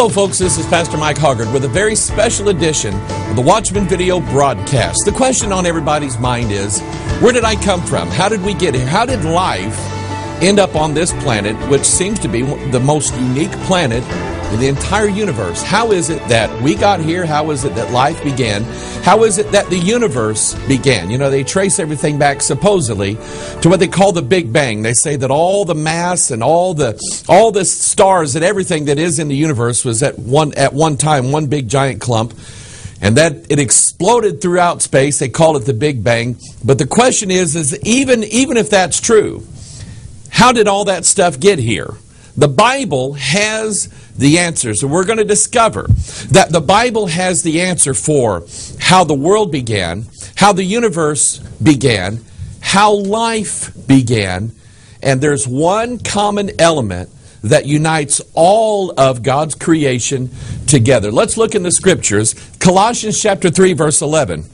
Hello, folks. This is Pastor Mike Hoggard with a very special edition of the Watchman Video broadcast. The question on everybody's mind is where did I come from? How did we get here? How did life end up on this planet, which seems to be the most unique planet in the entire universe? How is it that we got here? How is it that life began? How is it that the universe began? You know, they trace everything back supposedly to what they call the Big Bang. They say that all the mass and all the all the stars and everything that is in the universe was at one at one time one big giant clump and that it exploded throughout space. They call it the Big Bang. But the question is, is even even if that's true, how did all that stuff get here? The Bible has the answers, and we're going to discover that the Bible has the answer for how the world began, how the universe began, how life began, and there's one common element that unites all of God's creation together. Let's look in the scriptures. Colossians chapter 3 verse 11.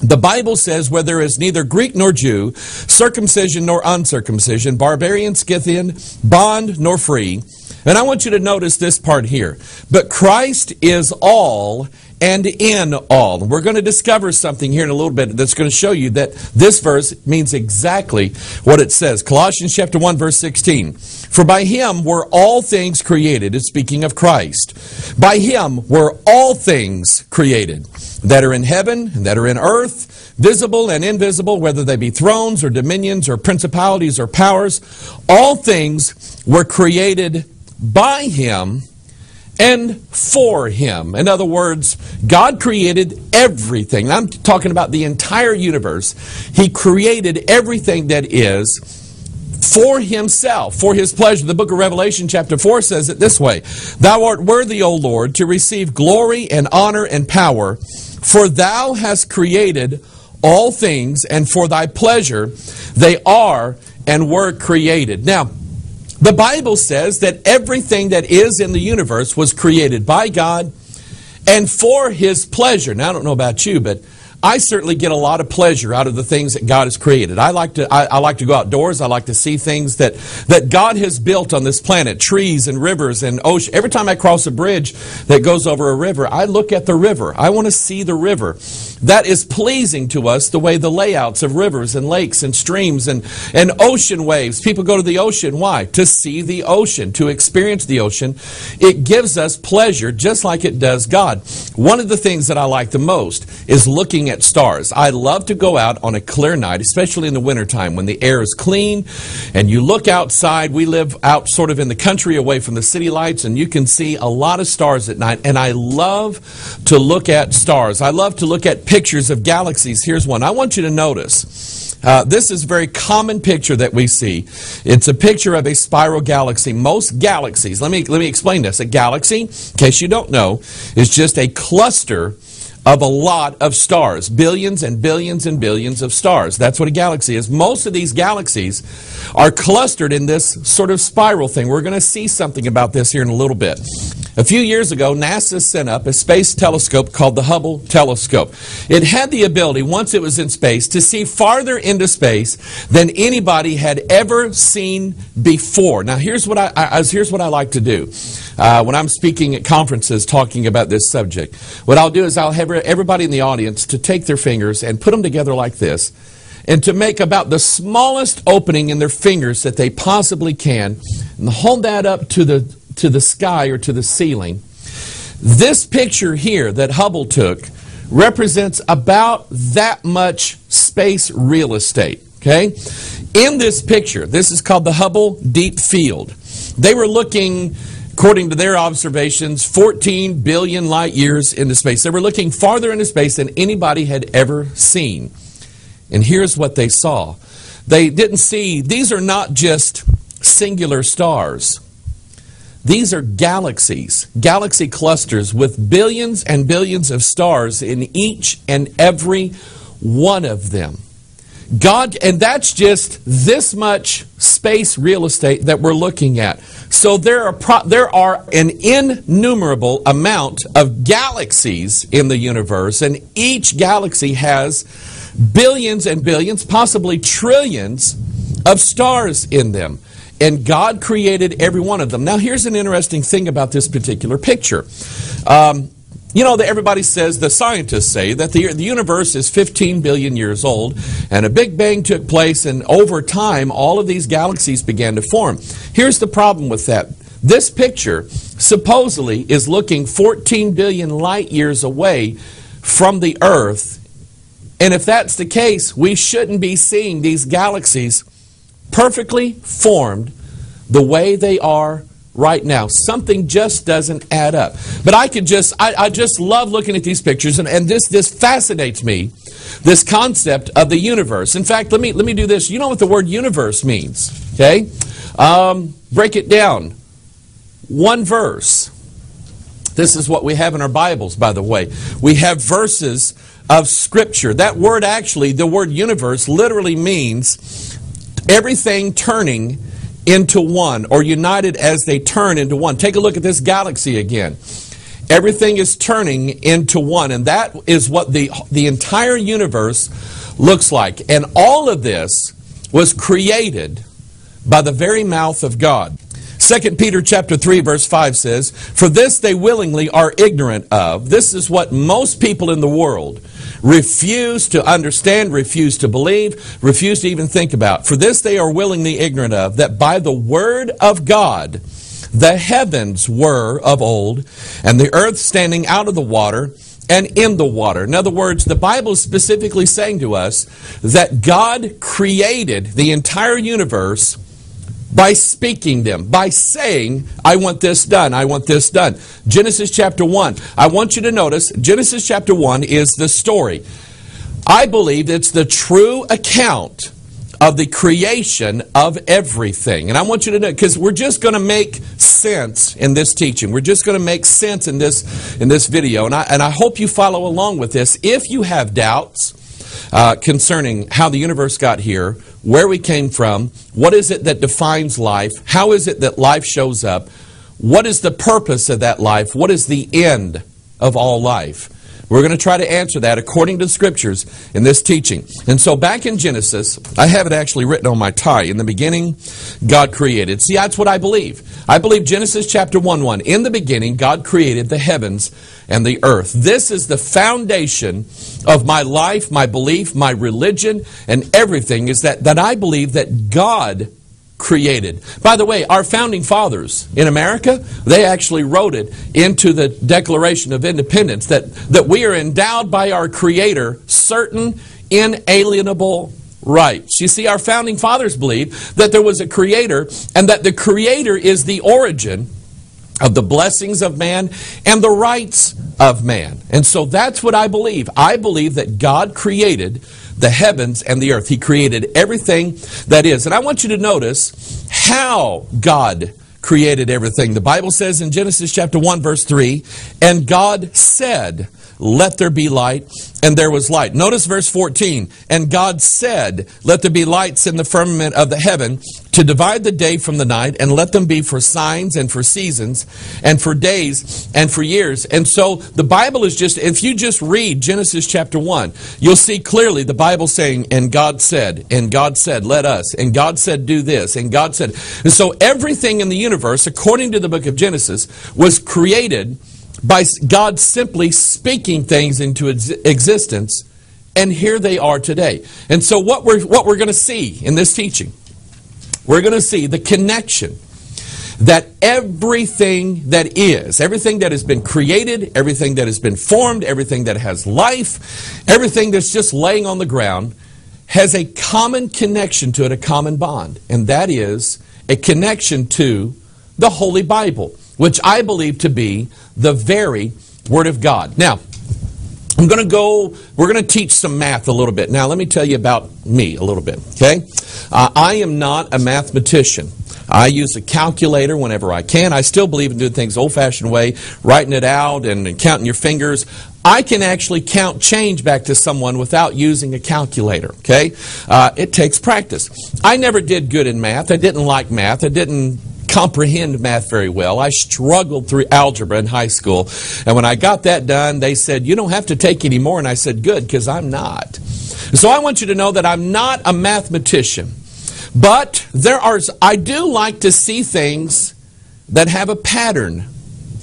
The Bible says, where there is neither Greek nor Jew, circumcision nor uncircumcision, barbarian, Scythian, bond nor free. And I want you to notice this part here. But Christ is all and in all. We're going to discover something here in a little bit that's going to show you that this verse means exactly what it says. Colossians chapter 1 verse 16. For by him were all things created. It's speaking of Christ. By him were all things created that are in heaven and that are in earth, visible and invisible, whether they be thrones or dominions or principalities or powers. All things were created by him and for him. In other words, God created everything. I'm talking about the entire universe. He created everything that is for himself, for his pleasure. The book of Revelation, chapter 4, says it this way Thou art worthy, O Lord, to receive glory and honor and power, for thou hast created all things, and for thy pleasure they are and were created. Now, the Bible says that everything that is in the universe was created by God and for His pleasure. Now, I don't know about you, but I certainly get a lot of pleasure out of the things that God has created. I like to I, I, like to go outdoors. I like to see things that that God has built on this planet, trees and rivers and ocean. Every time I cross a bridge that goes over a river, I look at the river. I want to see the river. That is pleasing to us the way the layouts of rivers and lakes and streams and, and ocean waves. People go to the ocean. Why? To see the ocean, to experience the ocean. It gives us pleasure just like it does God. One of the things that I like the most is looking at stars. I love to go out on a clear night, especially in the wintertime when the air is clean and you look outside. We live out sort of in the country away from the city lights and you can see a lot of stars at night. And I love to look at stars. I love to look at pictures of galaxies. Here's one. I want you to notice. Uh, this is a very common picture that we see. It's a picture of a spiral galaxy. Most galaxies, let me, let me explain this. A galaxy, in case you don't know, is just a cluster of a lot of stars. Billions and billions and billions of stars. That's what a galaxy is. Most of these galaxies are clustered in this sort of spiral thing. We're going to see something about this here in a little bit. A few years ago, NASA sent up a space telescope called the Hubble telescope. It had the ability, once it was in space, to see farther into space than anybody had ever seen before. Now, here's what I, I here's what I like to do uh, when I'm speaking at conferences talking about this subject. What I'll do is I'll have everybody in the audience to take their fingers and put them together like this and to make about the smallest opening in their fingers that they possibly can and hold that up to the to the sky or to the ceiling. This picture here that Hubble took represents about that much space real estate. Okay? In this picture, this is called the Hubble Deep Field. They were looking, according to their observations, 14 billion light years into space. They were looking farther into space than anybody had ever seen. And here's what they saw they didn't see, these are not just singular stars. These are galaxies, galaxy clusters with billions and billions of stars in each and every one of them. God, and that's just this much space real estate that we're looking at. So there are pro, there are an innumerable amount of galaxies in the universe, and each galaxy has billions and billions, possibly trillions of stars in them. and God created every one of them. Now, here's an interesting thing about this particular picture. Um, you know, that everybody says, the scientists say, that the, the universe is 15 billion years old, and a big bang took place, and over time, all of these galaxies began to form. Here's the problem with that. This picture supposedly is looking 14 billion light years away from the Earth. And if that's the case, we shouldn't be seeing these galaxies perfectly formed the way they are right now. Something just doesn't add up. But I could just, I, I just love looking at these pictures, and, and this, this fascinates me, this concept of the universe. In fact, let me, let me do this. You know what the word universe means, okay? Um, break it down. One verse. This is what we have in our Bibles, by the way. We have verses of Scripture. That word actually, the word universe, literally means everything turning into one or united as they turn into one. Take a look at this galaxy again. Everything is turning into one, and that is what the, the entire universe looks like. And all of this was created by the very mouth of God. 2 Peter chapter 3 verse 5 says, "For this they willingly are ignorant of." This is what most people in the world refuse to understand, refuse to believe, refuse to even think about. For this they are willingly ignorant of that by the word of God the heavens were of old, and the earth standing out of the water and in the water. In other words, the Bible is specifically saying to us that God created the entire universe by speaking them, by saying, I want this done, I want this done. Genesis chapter 1. I want you to notice Genesis chapter 1 is the story. I believe it's the true account of the creation of everything. And I want you to know, because we're just going to make sense in this teaching. We're just going to make sense in this, in this video. And I, and I hope you follow along with this. If you have doubts, uh, concerning how the universe got here, where we came from, what is it that defines life, how is it that life shows up, what is the purpose of that life, what is the end of all life. We're going to try to answer that according to the scriptures in this teaching. And so back in Genesis, I have it actually written on my tie. In the beginning, God created. See, that's what I believe. I believe Genesis chapter 1 1. In the beginning, God created the heavens and the earth. This is the foundation of my life, my belief, my religion, and everything is that, that I believe that God created. By the way, our founding fathers in America, they actually wrote it into the Declaration of Independence that, that we are endowed by our Creator certain inalienable rights. You see, our founding fathers believed that there was a Creator and that the Creator is the origin of the blessings of man and the rights of man. And so that's what I believe. I believe that God created the heavens and the earth. He created everything that is. And I want you to notice how God created everything. The Bible says in Genesis chapter 1 verse 3, and God said, let there be light, and there was light. Notice verse 14. And God said, Let there be lights in the firmament of the heaven to divide the day from the night, and let them be for signs and for seasons and for days and for years. And so the Bible is just, if you just read Genesis chapter 1, you'll see clearly the Bible saying, And God said, and God said, Let us, and God said, Do this, and God said. And so everything in the universe, according to the book of Genesis, was created by God simply speaking things into existence, and here they are today. And so, what we're, what we're going to see in this teaching, we're going to see the connection that everything that is, everything that has been created, everything that has been formed, everything that has life, everything that's just laying on the ground, has a common connection to it, a common bond. And that is a connection to the Holy Bible which I believe to be the very Word of God. Now, I'm going to go, we're going to teach some math a little bit. Now, let me tell you about me a little bit, okay? Uh, I am not a mathematician. I use a calculator whenever I can. I still believe in doing things old fashioned way, writing it out and, counting your fingers. I can actually count change back to someone without using a calculator, okay? Uh, it takes practice. I never did good in math. I didn't like math. I didn't comprehend math very well. I struggled through algebra in high school. And when I got that done, they said, You don't have to take any more. And I said, Good, because I'm not. So I want you to know that I'm not a mathematician. But there are, I do like to see things that have a pattern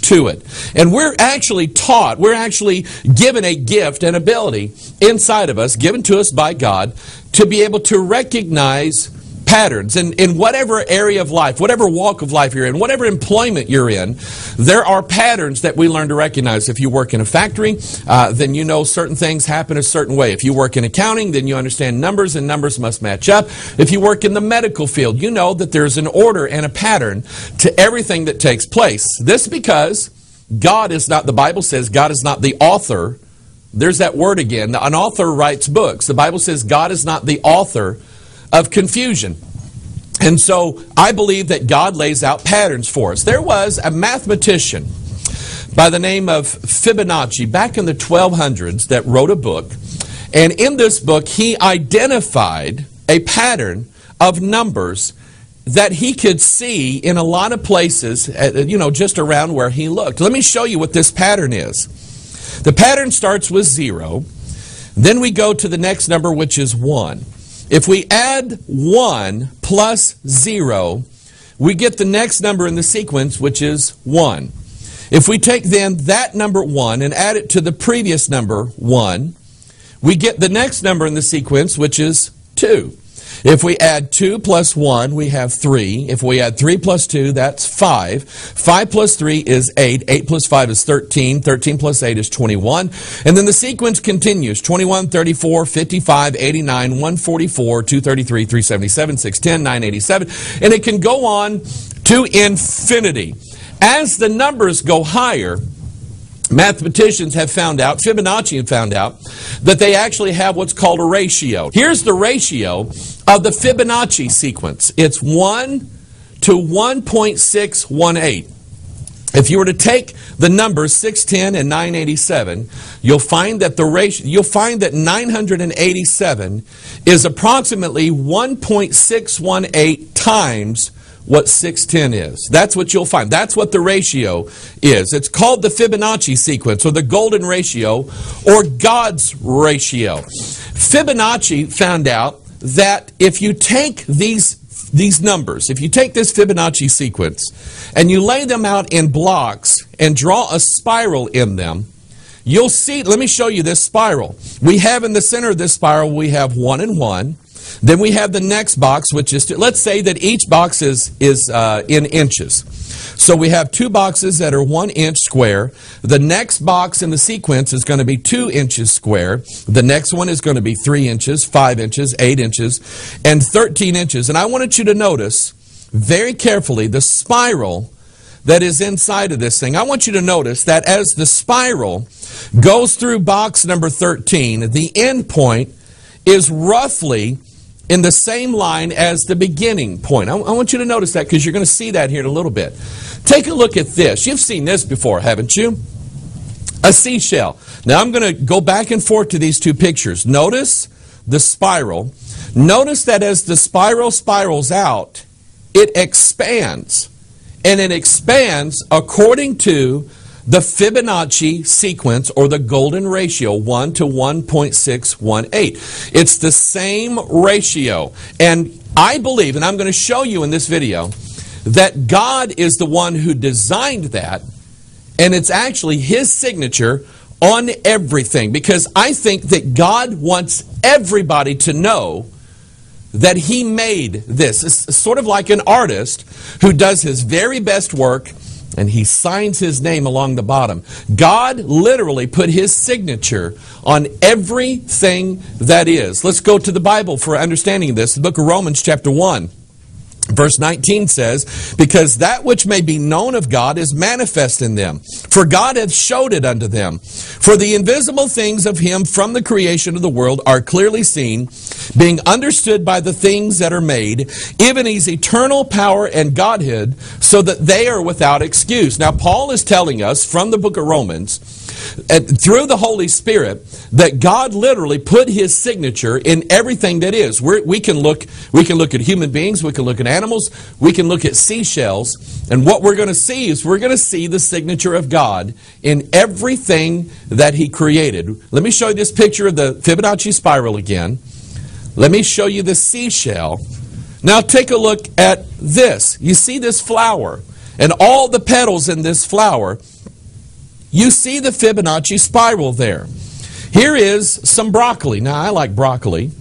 to it. And we're actually taught, we're actually given a gift and ability inside of us, given to us by God, to be able to recognize patterns And in whatever area of life, whatever walk of life you're in, whatever employment you're in, there are patterns that we learn to recognize. If you work in a factory, uh, then you know certain things happen a certain way. If you work in accounting, then you understand numbers and numbers must match up. If you work in the medical field, you know that there's an order and a pattern to everything that takes place. This because God is not, the Bible says God is not the author. There's that word again. An author writes books. The Bible says God is not the author of confusion. And so I believe that God lays out patterns for us. There was a mathematician by the name of Fibonacci back in the 1200s that wrote a book. And in this book, he identified a pattern of numbers that he could see in a lot of places, you know, just around where he looked. Let me show you what this pattern is. The pattern starts with zero. Then we go to the next number, which is one. If we add 1 plus 0, we get the next number in the sequence, which is 1. If we take then that number 1 and add it to the previous number 1, we get the next number in the sequence, which is 2. If we add 2 plus 1, we have 3. If we add 3 plus 2, that's 5. 5 plus 3 is 8. 8 plus 5 is 13. 13 plus 8 is 21. And then the sequence continues 21, 34, 55, 89, 144, 233, 377, 610, 987. And it can go on to infinity. As the numbers go higher, Mathematicians have found out, Fibonacci have found out, that they actually have what's called a ratio. Here's the ratio of the Fibonacci sequence. It's 1 to 1.618. If you were to take the numbers 610 and 987, you'll find that the ratio you'll find that 987 is approximately 1.618 times what 610 is. That's what you'll find. That's what the ratio is. It's called the Fibonacci sequence or the golden ratio or God's ratio. Fibonacci found out that if you take these these numbers, if you take this Fibonacci sequence and you lay them out in blocks and draw a spiral in them, you'll see, let me show you this spiral. We have in the center of this spiral, we have one and one. Then we have the next box, which is, to, let's say that each box is, is uh, in inches. So we have two boxes that are one inch square. The next box in the sequence is going to be two inches square. The next one is going to be three inches, five inches, eight inches, and 13 inches. And I wanted you to notice very carefully the spiral that is inside of this thing. I want you to notice that as the spiral goes through box number 13, the end point is roughly in the same line as the beginning point. I, I want you to notice that because you're going to see that here in a little bit. Take a look at this. You've seen this before, haven't you? A seashell. Now I'm going to go back and forth to these two pictures. Notice the spiral. Notice that as the spiral spirals out, it expands. And it expands according to the Fibonacci sequence or the golden ratio 1 to 1.618. It's the same ratio. And I believe, and I'm going to show you in this video, that God is the one who designed that, and it's actually His signature on everything. Because I think that God wants everybody to know that He made this. It's sort of like an artist who does his very best work and he signs his name along the bottom. God literally put his signature on everything that is. Let's go to the Bible for understanding this. The book of Romans, chapter 1. Verse 19 says, Because that which may be known of God is manifest in them, for God hath showed it unto them. For the invisible things of him from the creation of the world are clearly seen, being understood by the things that are made, even his eternal power and Godhead, so that they are without excuse. Now, Paul is telling us from the book of Romans, through the Holy Spirit that God literally put His signature in everything that is. We're, we can look, we can look at human beings, we can look at animals, we can look at seashells, and what we're going to see is we're going to see the signature of God in everything that He created. Let me show you this picture of the Fibonacci spiral again. Let me show you the seashell. Now take a look at this. You see this flower and all the petals in this flower. You see the Fibonacci spiral there. Here is some broccoli. Now I like broccoli.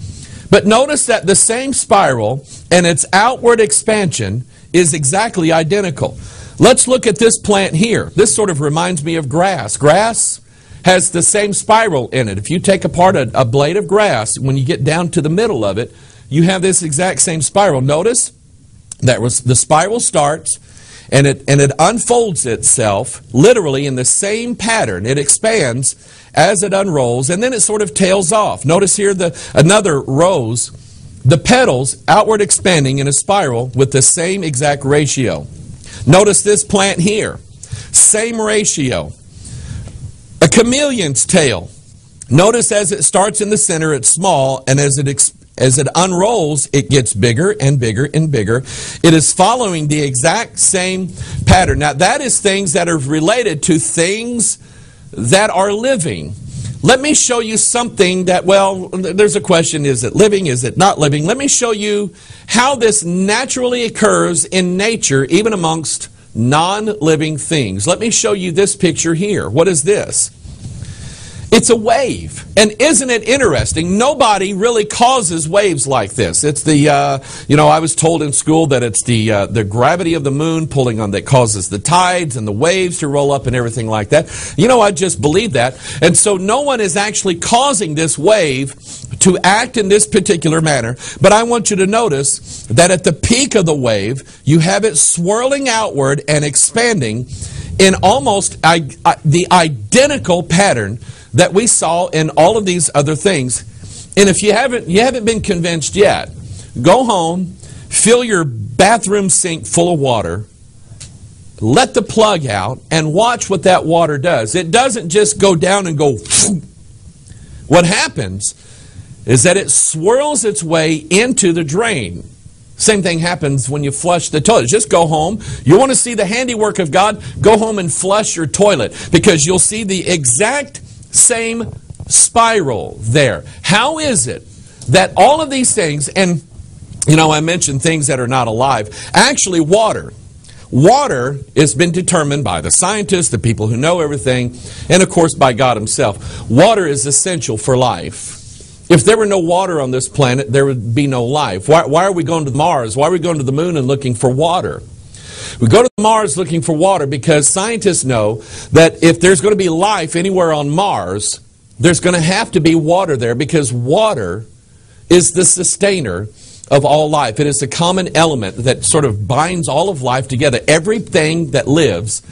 But notice that the same spiral and its outward expansion is exactly identical. Let's look at this plant here. This sort of reminds me of grass. Grass has the same spiral in it. If you take apart a, a blade of grass, when you get down to the middle of it, you have this exact same spiral. Notice that was the spiral starts and it and it unfolds itself literally in the same pattern. It expands as it unrolls and then it sort of tails off. Notice here the another rose, the petals outward expanding in a spiral with the same exact ratio. Notice this plant here. Same ratio. A chameleon's tail. Notice as it starts in the center, it's small, and as it as it unrolls, it gets bigger and bigger and bigger. It is following the exact same pattern. Now, that is things that are related to things that are living. Let me show you something that, well, there's a question is it living? Is it not living? Let me show you how this naturally occurs in nature, even amongst non living things. Let me show you this picture here. What is this? It's a wave. And isn't it interesting? Nobody really causes waves like this. It's the, uh, you know, I was told in school that it's the, uh, the gravity of the moon pulling on that causes the tides and the waves to roll up and everything like that. You know, I just believe that. And so no one is actually causing this wave to act in this particular manner. But I want you to notice that at the peak of the wave, you have it swirling outward and expanding in almost the identical pattern that we saw in all of these other things. And if you haven't you haven't been convinced yet, go home, fill your bathroom sink full of water, let the plug out and watch what that water does. It doesn't just go down and go what happens is that it swirls its way into the drain. Same thing happens when you flush the toilet. Just go home. You want to see the handiwork of God? Go home and flush your toilet because you'll see the exact same spiral there. How is it that all of these things, and you know, I mentioned things that are not alive, actually, water. Water has been determined by the scientists, the people who know everything, and of course by God Himself. Water is essential for life. If there were no water on this planet, there would be no life. Why, why, are we going to Mars? Why are we going to the moon and looking for water? We go to Mars looking for water because scientists know that if there's going to be life anywhere on Mars, there's going to have to be water there because water is the sustainer of all life. It is the common element that sort of binds all of life together. Everything that lives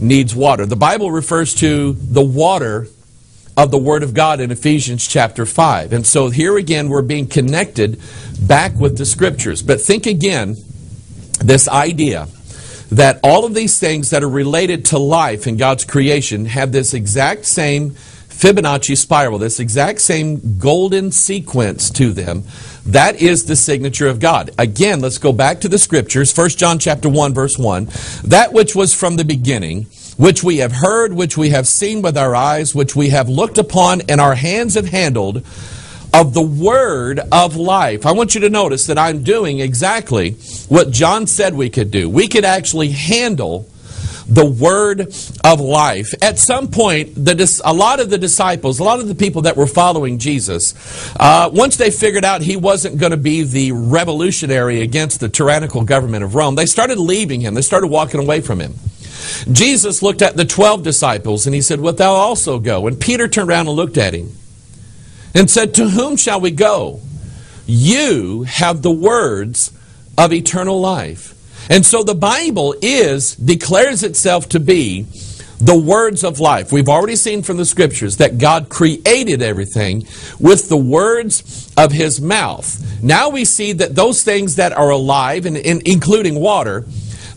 needs water. The Bible refers to the water of the Word of God in Ephesians chapter 5. And so here again, we're being connected back with the Scriptures. But think again, this idea that all of these things that are related to life in God's creation have this exact same Fibonacci spiral, this exact same golden sequence to them. That is the signature of God. Again, let's go back to the scriptures. 1 John chapter 1 verse 1. That which was from the beginning, which we have heard, which we have seen with our eyes, which we have looked upon and our hands have handled of the word of life. I want you to notice that I'm doing exactly what John said we could do. We could actually handle the word of life. At some point, the, a lot of the disciples, a lot of the people that were following Jesus, uh, once they figured out he wasn't going to be the revolutionary against the tyrannical government of Rome, they started leaving him. They started walking away from him. Jesus looked at the 12 disciples and he said, Wilt thou also go? And Peter turned around and looked at him and said, To whom shall we go? You have the words of eternal life. And so the Bible is, declares itself to be the words of life. We've already seen from the scriptures that God created everything with the words of his mouth. Now we see that those things that are alive, and, and including water,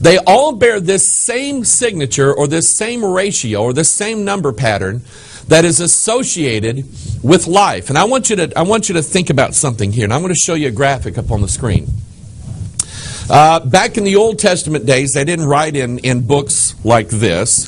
they all bear this same signature or this same ratio or this same number pattern that is associated with life. And I want you to, I want you to think about something here. And I'm going to show you a graphic up on the screen. Uh, back in the Old Testament days, they didn't write in, in books like this.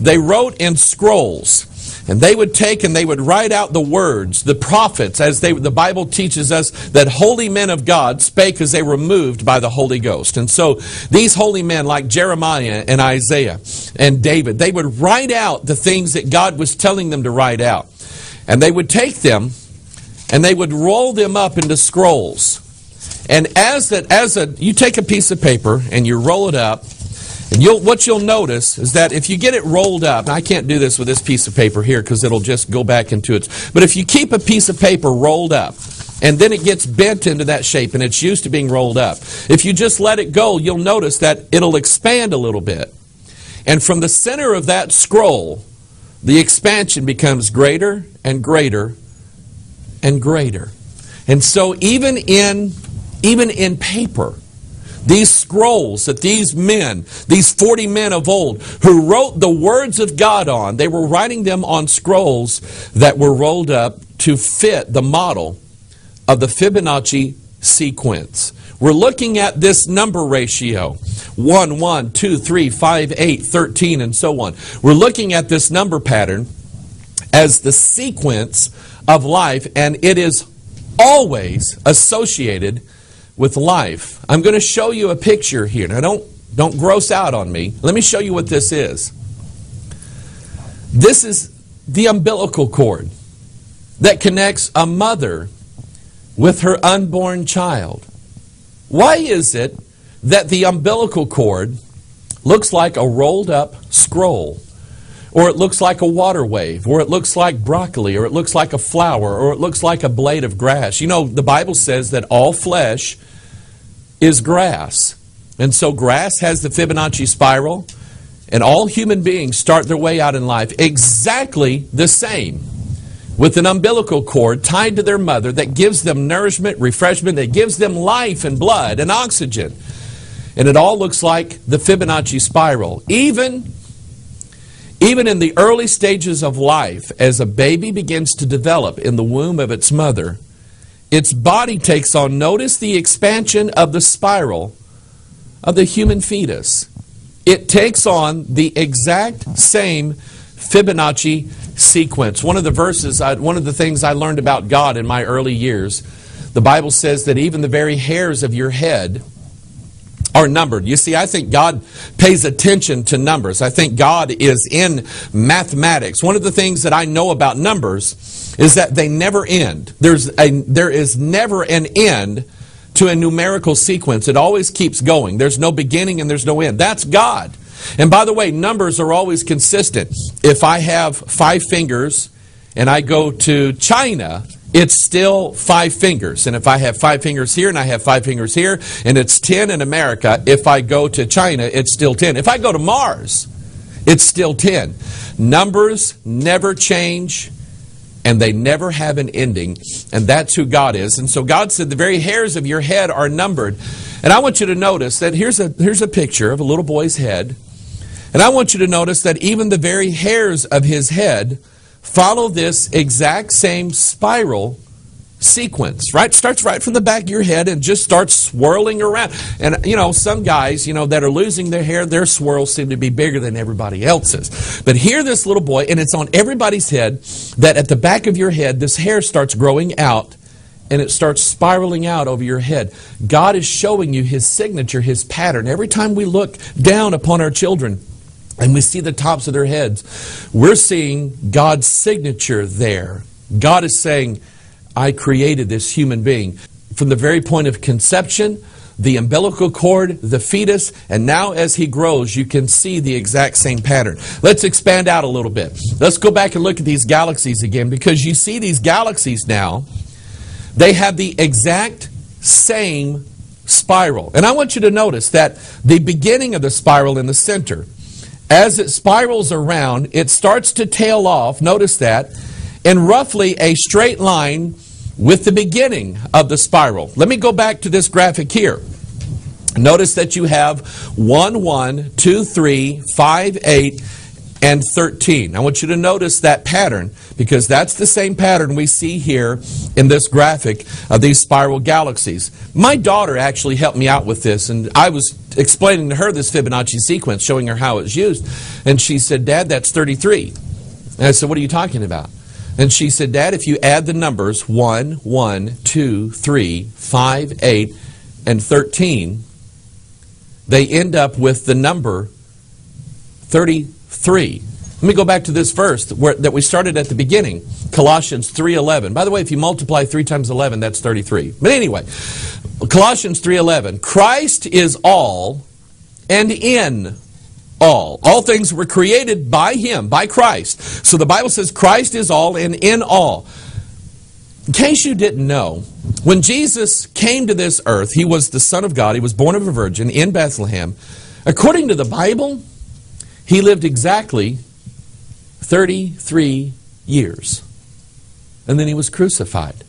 They wrote in scrolls. And they would take and they would write out the words, the prophets, as they, the Bible teaches us that holy men of God spake as they were moved by the Holy Ghost. And so these holy men like Jeremiah and Isaiah and David, they would write out the things that God was telling them to write out. And they would take them and they would roll them up into scrolls. And as that, as a, you take a piece of paper and you roll it up, and you'll, what you'll notice is that if you get it rolled up, I can't do this with this piece of paper here because it'll just go back into it. But if you keep a piece of paper rolled up, and then it gets bent into that shape and it's used to being rolled up. If you just let it go, you'll notice that it'll expand a little bit. And from the center of that scroll, the expansion becomes greater and greater and greater. And so even in even in paper, these scrolls that these men, these 40 men of old, who wrote the words of God on, they were writing them on scrolls that were rolled up to fit the model of the Fibonacci sequence. We're looking at this number ratio 1, 1, 2, 3, 5, 8, 13, and so on. We're looking at this number pattern as the sequence of life, and it is always associated with life. I'm going to show you a picture here. Now, don't, don't gross out on me. Let me show you what this is. This is the umbilical cord that connects a mother with her unborn child. Why is it that the umbilical cord looks like a rolled up scroll? Or it looks like a water wave, or it looks like broccoli, or it looks like a flower, or it looks like a blade of grass. You know, the Bible says that all flesh is grass. And so grass has the Fibonacci spiral, and all human beings start their way out in life exactly the same with an umbilical cord tied to their mother that gives them nourishment, refreshment, that gives them life and blood and oxygen. And it all looks like the Fibonacci spiral. Even, even in the early stages of life, as a baby begins to develop in the womb of its mother, its body takes on, notice the expansion of the spiral of the human fetus. It takes on the exact same Fibonacci sequence. One of the verses, I, one of the things I learned about God in my early years, the Bible says that even the very hairs of your head are numbered. You see, I think God pays attention to numbers. I think God is in mathematics. One of the things that I know about numbers is that they never end. There's a, there is never an end to a numerical sequence. It always keeps going. There's no beginning and there's no end. That's God. And by the way, numbers are always consistent. If I have five fingers and I go to China, it's still five fingers. And if I have five fingers here and I have five fingers here, and it's 10 in America, if I go to China, it's still 10. If I go to Mars, it's still 10. Numbers never change and they never have an ending. And that's who God is. And so God said, The very hairs of your head are numbered. And I want you to notice that here's a, here's a picture of a little boy's head. And I want you to notice that even the very hairs of his head follow this exact same spiral sequence, right? Starts right from the back of your head and just starts swirling around. And, you know, some guys, you know, that are losing their hair, their swirls seem to be bigger than everybody else's. But here, this little boy, and it's on everybody's head, that at the back of your head, this hair starts growing out and it starts spiraling out over your head. God is showing you His signature, His pattern. Every time we look down upon our children, and we see the tops of their heads, we're seeing God's signature there. God is saying, I created this human being. From the very point of conception, the umbilical cord, the fetus, and now as he grows, you can see the exact same pattern. Let's expand out a little bit. Let's go back and look at these galaxies again because you see these galaxies now, they have the exact same spiral. And I want you to notice that the beginning of the spiral in the center as it spirals around, it starts to tail off, notice that, in roughly a straight line with the beginning of the spiral. Let me go back to this graphic here. Notice that you have 1, 1, 2, 3, 5, 8, and 13. I want you to notice that pattern because that's the same pattern we see here in this graphic of these spiral galaxies. My daughter actually helped me out with this, and I was explaining to her this Fibonacci sequence, showing her how it's used, and she said, Dad, that's 33. And I said, What are you talking about? And she said, Dad, if you add the numbers 1, 1, 2, 3, 5, 8, and 13, they end up with the number 33. Let me go back to this verse where, that we started at the beginning, Colossians 3:11. By the way, if you multiply 3 times 11, that's 33. But anyway, Colossians 3:11, Christ is all and in all. All things were created by him, by Christ. So the Bible says Christ is all and in all. In case you didn't know, when Jesus came to this earth, he was the Son of God. He was born of a virgin in Bethlehem. According to the Bible, he lived exactly 33 years. And then he was crucified.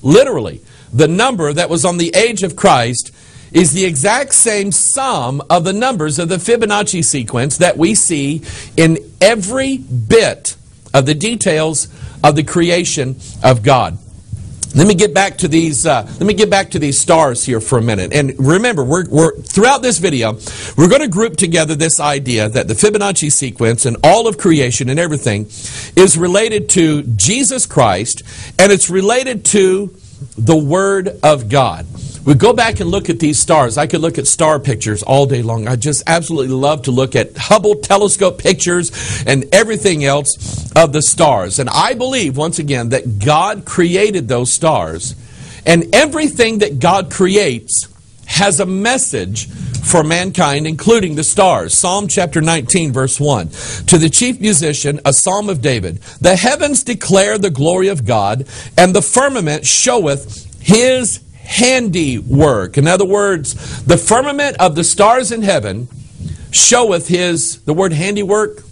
Literally, the number that was on the age of Christ is the exact same sum of the numbers of the Fibonacci sequence that we see in every bit of the details of the creation of God. Let me get back to these. Uh, let me get back to these stars here for a minute. And remember, we're, we're throughout this video, we're going to group together this idea that the Fibonacci sequence and all of creation and everything is related to Jesus Christ, and it's related to the Word of God. We go back and look at these stars. I could look at star pictures all day long. I just absolutely love to look at Hubble telescope pictures and everything else of the stars. And I believe, once again, that God created those stars. And everything that God creates has a message for mankind, including the stars. Psalm chapter 19, verse 1. To the chief musician, a psalm of David The heavens declare the glory of God, and the firmament showeth his handiwork. In other words, the firmament of the stars in heaven showeth his, the word handiwork,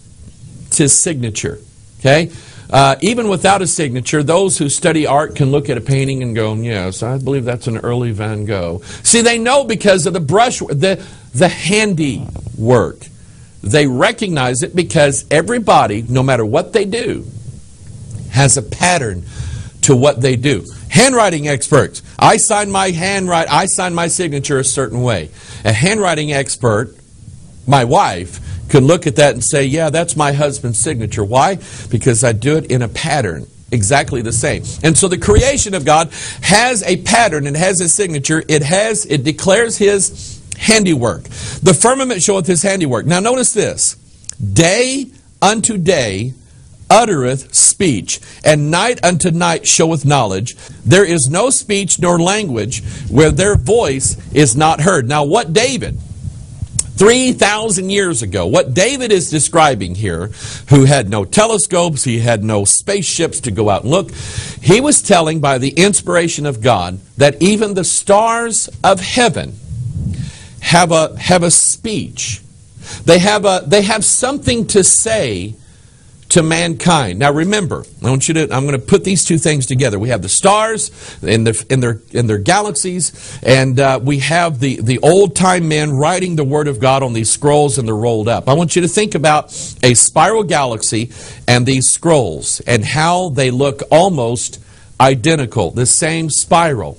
it's his signature. Okay? Uh, even without a signature, those who study art can look at a painting and go, yes, I believe that's an early Van Gogh. See, they know because of the brush, the, the handiwork. They recognize it because everybody, no matter what they do, has a pattern to what they do. Handwriting experts. I sign my handwrite. I sign my signature a certain way. A handwriting expert, my wife, could look at that and say, "Yeah, that's my husband's signature." Why? Because I do it in a pattern exactly the same. And so the creation of God has a pattern and has a signature. It has it declares his handiwork. The firmament showeth his handiwork. Now notice this. Day unto day uttereth speech, and night unto night showeth knowledge. There is no speech nor language where their voice is not heard. Now, what David, 3,000 years ago, what David is describing here, who had no telescopes, he had no spaceships to go out and look, he was telling by the inspiration of God that even the stars of heaven have a, have a speech. They have, a, they have something to say to mankind. Now remember, I want you to I'm going to put these two things together. We have the stars in their in their in their galaxies and uh, we have the the old time men writing the word of God on these scrolls and they're rolled up. I want you to think about a spiral galaxy and these scrolls and how they look almost identical, the same spiral.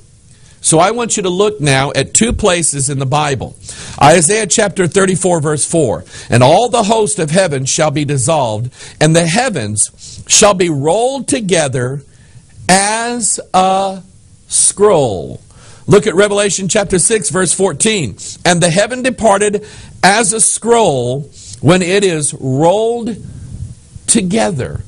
So I want you to look now at two places in the Bible. Isaiah chapter 34, verse 4. And all the host of heaven shall be dissolved, and the heavens shall be rolled together as a scroll. Look at Revelation chapter 6, verse 14. And the heaven departed as a scroll when it is rolled together.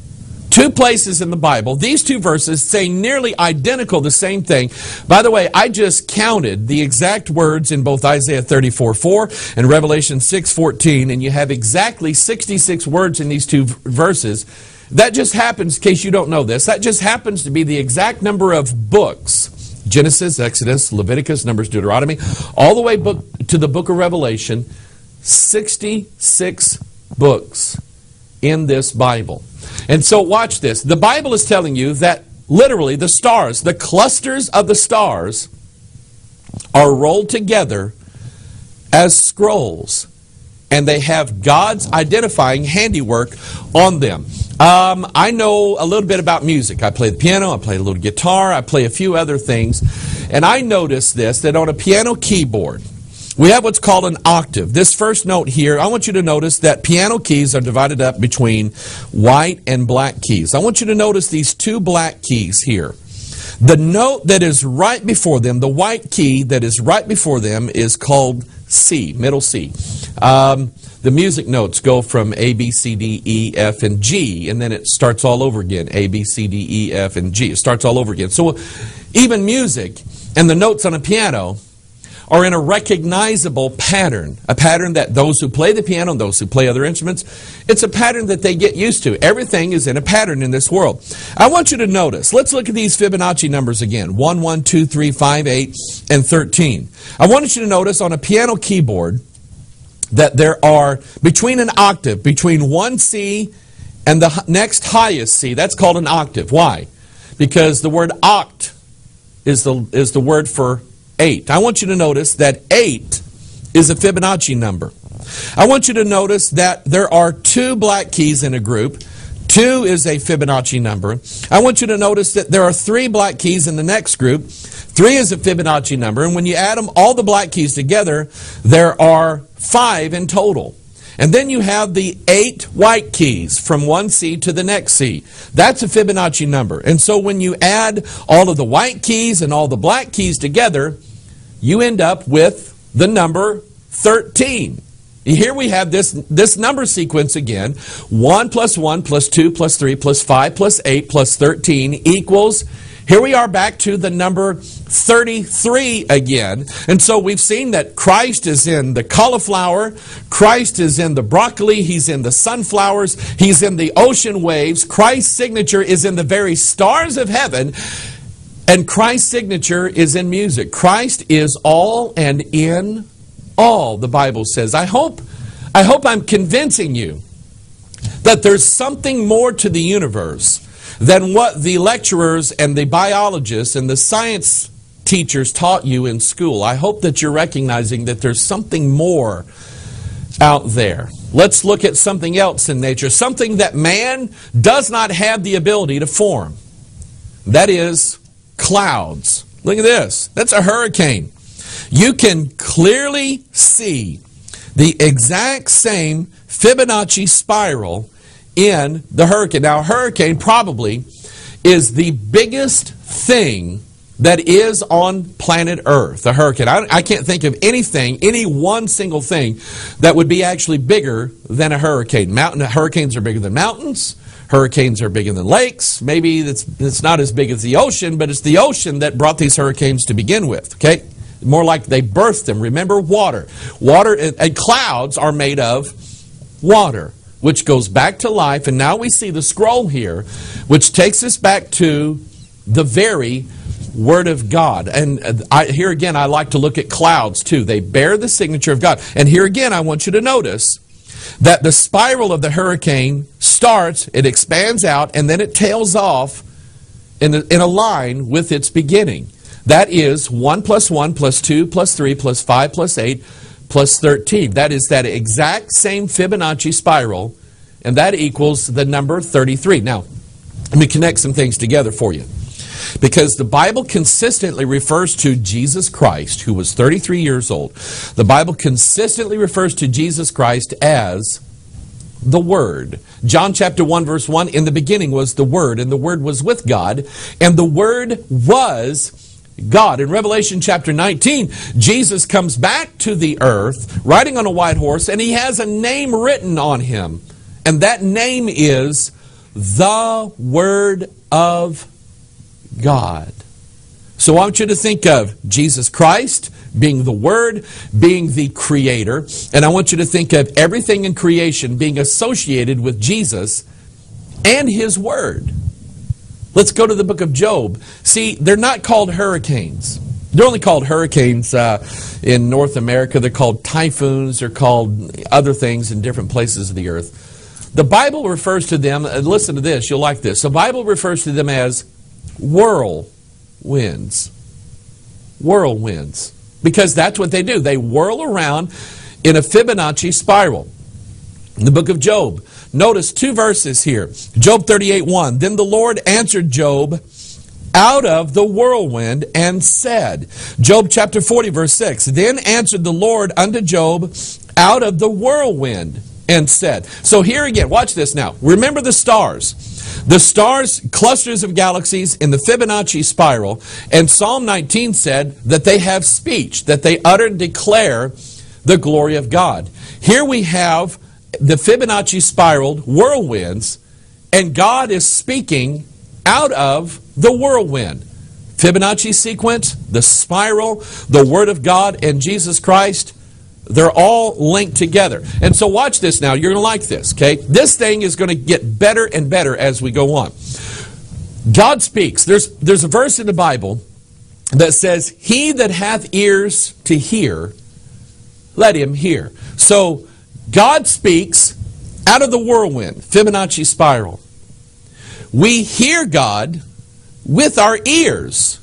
Two places in the Bible, these two verses say nearly identical the same thing. By the way, I just counted the exact words in both Isaiah 34 4 and Revelation 6 14, and you have exactly 66 words in these two verses. That just happens, in case you don't know this, that just happens to be the exact number of books Genesis, Exodus, Leviticus, Numbers, Deuteronomy, all the way book, to the book of Revelation. 66 books in this Bible. And so, watch this. The Bible is telling you that literally the stars, the clusters of the stars, are rolled together as scrolls. And they have God's identifying handiwork on them. Um, I know a little bit about music. I play the piano, I play a little guitar, I play a few other things. And I noticed this that on a piano keyboard, we have what's called an octave. This first note here, I want you to notice that piano keys are divided up between white and black keys. I want you to notice these two black keys here. The note that is right before them, the white key that is right before them, is called C, middle C. Um, the music notes go from A, B, C, D, E, F, and G, and then it starts all over again. A, B, C, D, E, F, and G. It starts all over again. So even music and the notes on a piano are in a recognizable pattern, a pattern that those who play the piano and those who play other instruments, it's a pattern that they get used to. Everything is in a pattern in this world. I want you to notice, let's look at these Fibonacci numbers again 1, 1, 2, 3, 5, 8, and 13. I want you to notice on a piano keyboard that there are between an octave, between one C and the next highest C, that's called an octave. Why? Because the word oct is the, is the word for 8. I want you to notice that 8 is a Fibonacci number. I want you to notice that there are two black keys in a group. 2 is a Fibonacci number. I want you to notice that there are three black keys in the next group. 3 is a Fibonacci number. And when you add them, all the black keys together, there are 5 in total. And then you have the eight white keys from one C to the next C. That's a Fibonacci number. And so when you add all of the white keys and all the black keys together, you end up with the number 13. Here we have this, this number sequence again. 1 plus 1 plus 2 plus 3 plus 5 plus 8 plus 13 equals here we are back to the number 33 again. And so we've seen that Christ is in the cauliflower, Christ is in the broccoli, he's in the sunflowers, he's in the ocean waves. Christ's signature is in the very stars of heaven. And Christ's signature is in music. Christ is all and in all, the Bible says. I hope, I hope I'm convincing you that there's something more to the universe than what the lecturers and the biologists and the science teachers taught you in school. I hope that you're recognizing that there's something more out there. Let's look at something else in nature, something that man does not have the ability to form. That is clouds. Look at this. That's a hurricane. You can clearly see the exact same Fibonacci spiral in the hurricane. Now, hurricane probably is the biggest thing that is on planet Earth, a hurricane. I, I, can't think of anything, any one single thing that would be actually bigger than a hurricane. Mountain hurricanes are bigger than mountains. Hurricanes are bigger than lakes. Maybe it's, it's not as big as the ocean, but it's the ocean that brought these hurricanes to begin with. Okay, more like they birthed them. Remember, water, water, and clouds are made of water which goes back to life. And now we see the scroll here, which takes us back to the very Word of God. And uh, I, here again, I like to look at clouds too. They bear the signature of God. And here again, I want you to notice that the spiral of the hurricane starts, it expands out, and then it tails off in in a line with its beginning. That is 1 plus 1 plus 2 plus 3 plus 5 plus 8 plus 13. That is that exact same Fibonacci spiral, and that equals the number 33. Now, let me connect some things together for you. Because the Bible consistently refers to Jesus Christ, who was 33 years old. The Bible consistently refers to Jesus Christ as the Word. John chapter 1, verse 1 In the beginning was the Word, and the Word was with God, and the Word was God. In Revelation chapter 19, Jesus comes back to the earth riding on a white horse, and he has a name written on him. And that name is the Word of God. So I want you to think of Jesus Christ being the Word, being the Creator, and I want you to think of everything in creation being associated with Jesus and His Word. Let's go to the book of Job. See, they're not called hurricanes. They're only called hurricanes uh, in North America. They're called typhoons. They're called other things in different places of the earth. The Bible refers to them, and listen to this, you'll like this. The Bible refers to them as whirlwinds. Whirlwinds. Because that's what they do. They whirl around in a Fibonacci spiral. In the book of Job, Notice two verses here. Job 38 1. Then the Lord answered Job out of the whirlwind and said, Job chapter 40, verse 6, Then answered the Lord unto Job out of the whirlwind and said. So here again, watch this now. Remember the stars. The stars, clusters of galaxies in the Fibonacci spiral, and Psalm 19 said that they have speech, that they utter and declare the glory of God. Here we have the Fibonacci spiraled whirlwinds, and God is speaking out of the whirlwind. Fibonacci sequence, the spiral, the Word of God, and Jesus Christ, they're all linked together. And so, watch this now. You're going to like this, okay? This thing is going to get better and better as we go on. God speaks. There's, there's a verse in the Bible that says, He that hath ears to hear, let him hear. So, God speaks out of the whirlwind, Fibonacci spiral. We hear God with our ears.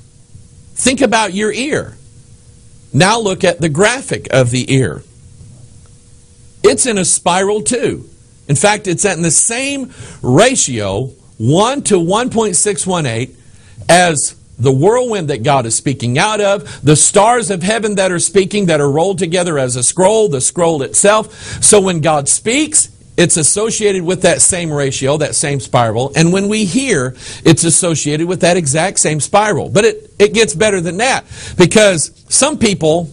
Think about your ear. Now look at the graphic of the ear. It's in a spiral too. In fact, it's at the same ratio, 1 to 1.618, as the whirlwind that God is speaking out of, the stars of heaven that are speaking, that are rolled together as a scroll, the scroll itself. So when God speaks, it's associated with that same ratio, that same spiral. And when we hear, it's associated with that exact same spiral. But it, it gets better than that because some people,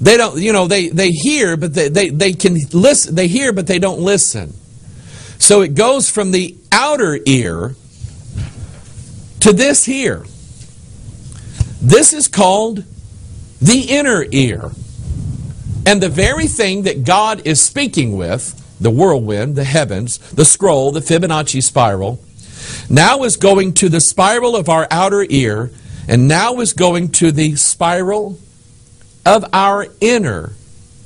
they don't, you know, they, they hear, but they, they, they can listen, they hear, but they don't listen. So it goes from the outer ear to this here. This is called the inner ear. And the very thing that God is speaking with, the whirlwind, the heavens, the scroll, the Fibonacci spiral, now is going to the spiral of our outer ear, and now is going to the spiral of our inner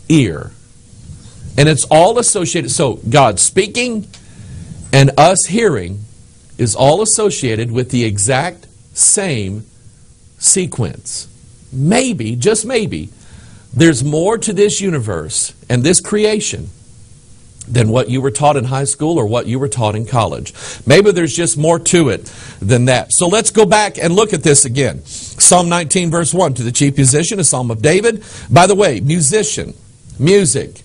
ear. And it's all associated. So, God speaking and us hearing is all associated with the exact same sequence. Maybe, just maybe, there's more to this universe and this creation than what you were taught in high school or what you were taught in college. Maybe there's just more to it than that. So let's go back and look at this again. Psalm 19, verse 1 to the chief musician, a psalm of David. By the way, musician, music.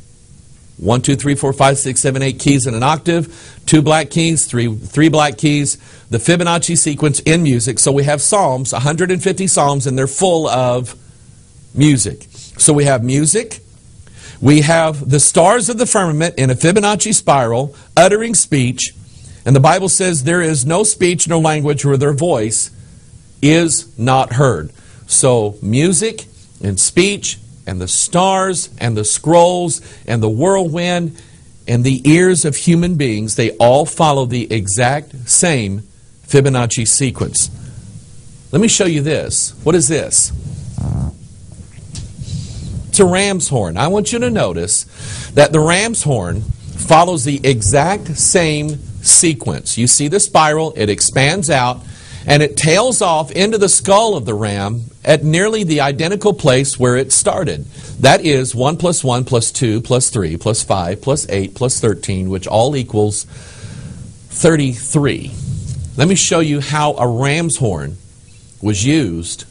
One, two, three, four, five, six, seven, eight keys in an octave, two black keys, three, three black keys, the Fibonacci sequence in music. So we have Psalms, 150 Psalms, and they're full of music. So we have music, we have the stars of the firmament in a Fibonacci spiral uttering speech, and the Bible says there is no speech, no language where their voice is not heard. So music and speech and the stars and the scrolls and the whirlwind and the ears of human beings, they all follow the exact same Fibonacci sequence. Let me show you this. What is this? It's a ram's horn. I want you to notice that the ram's horn follows the exact same sequence. You see the spiral, it expands out, and it tails off into the skull of the ram at nearly the identical place where it started. That is 1 plus 1 plus 2 plus 3 plus 5 plus 8 plus 13, which all equals 33. Let me show you how a ram's horn was used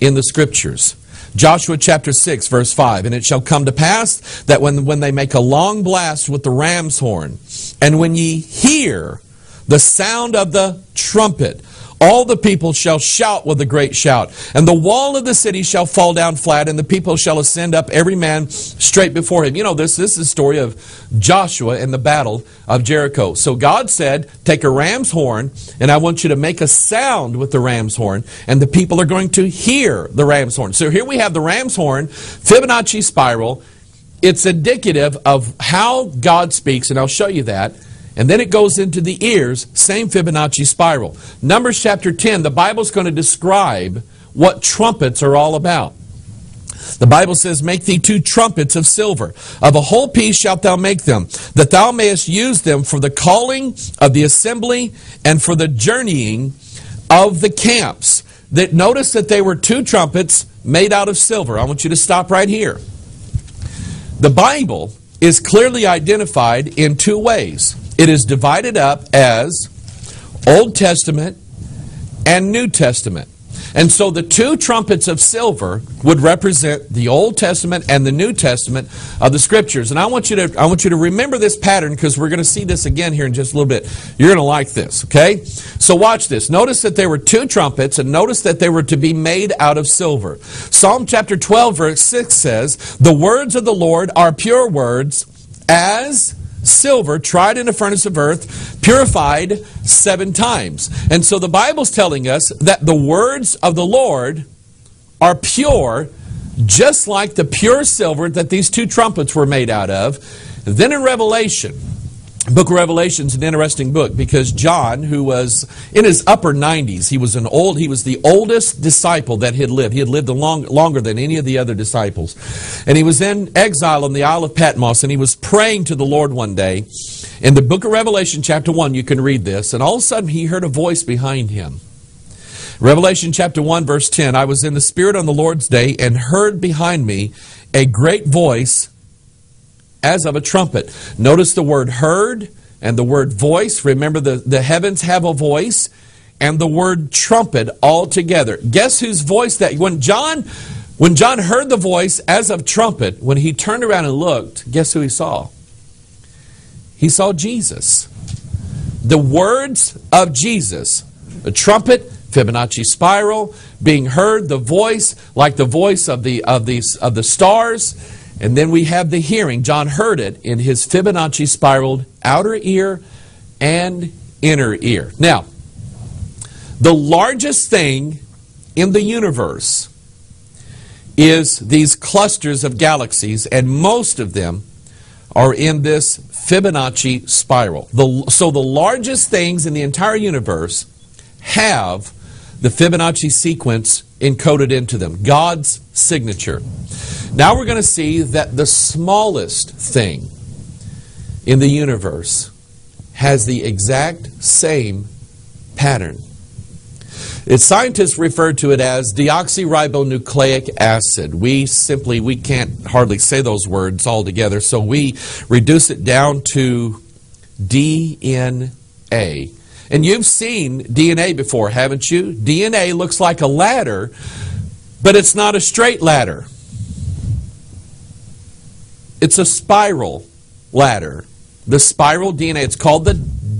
in the scriptures. Joshua chapter 6, verse 5. And it shall come to pass that when, when they make a long blast with the ram's horn, and when ye hear the sound of the trumpet, all the people shall shout with a great shout, and the wall of the city shall fall down flat, and the people shall ascend up every man straight before him. You know, this, this is the story of Joshua and the battle of Jericho. So God said, Take a ram's horn, and I want you to make a sound with the ram's horn, and the people are going to hear the ram's horn. So here we have the ram's horn, Fibonacci spiral. It's indicative of how God speaks, and I'll show you that. And then it goes into the ears, same Fibonacci spiral. Numbers chapter 10, the Bible's going to describe what trumpets are all about. The Bible says, Make thee two trumpets of silver. Of a whole piece shalt thou make them, that thou mayest use them for the calling of the assembly and for the journeying of the camps. That notice that they were two trumpets made out of silver. I want you to stop right here. The Bible is clearly identified in two ways. It is divided up as Old Testament and New Testament. And so the two trumpets of silver would represent the Old Testament and the New Testament of the Scriptures. And I want you to I want you to remember this pattern because we're going to see this again here in just a little bit. You're going to like this, okay? So watch this. Notice that there were two trumpets and notice that they were to be made out of silver. Psalm chapter 12 verse 6 says, "The words of the Lord are pure words as silver tried in a furnace of earth, purified seven times. And so the Bible's telling us that the words of the Lord are pure, just like the pure silver that these two trumpets were made out of. Then in Revelation, Book of Revelation is an interesting book because John, who was in his upper 90s, he was an old, he was the oldest disciple that had lived. He had lived long, longer than any of the other disciples. And he was in exile on the Isle of Patmos and he was praying to the Lord one day. In the book of Revelation, chapter 1, you can read this, and all of a sudden he heard a voice behind him. Revelation chapter 1, verse 10 I was in the Spirit on the Lord's day and heard behind me a great voice as of a trumpet. Notice the word heard and the word voice. Remember, the, the heavens have a voice and the word trumpet all together. Guess whose voice that when John when John heard the voice as of trumpet, when he turned around and looked, guess who he saw? He saw Jesus. The words of Jesus, a trumpet, Fibonacci spiral, being heard, the voice like the voice of the of these of the stars and then we have the hearing. John heard it in his Fibonacci spiraled outer ear and inner ear. Now, the largest thing in the universe is these clusters of galaxies, and most of them are in this Fibonacci spiral. The, so the largest things in the entire universe have the Fibonacci sequence encoded into them, God's signature. Now we're going to see that the smallest thing in the universe has the exact same pattern. Its scientists refer to it as deoxyribonucleic acid. We simply we can't hardly say those words all together, so we reduce it down to DNA. And you've seen DNA before, haven't you? DNA looks like a ladder, but it's not a straight ladder. It's a spiral ladder. The spiral DNA, it's called the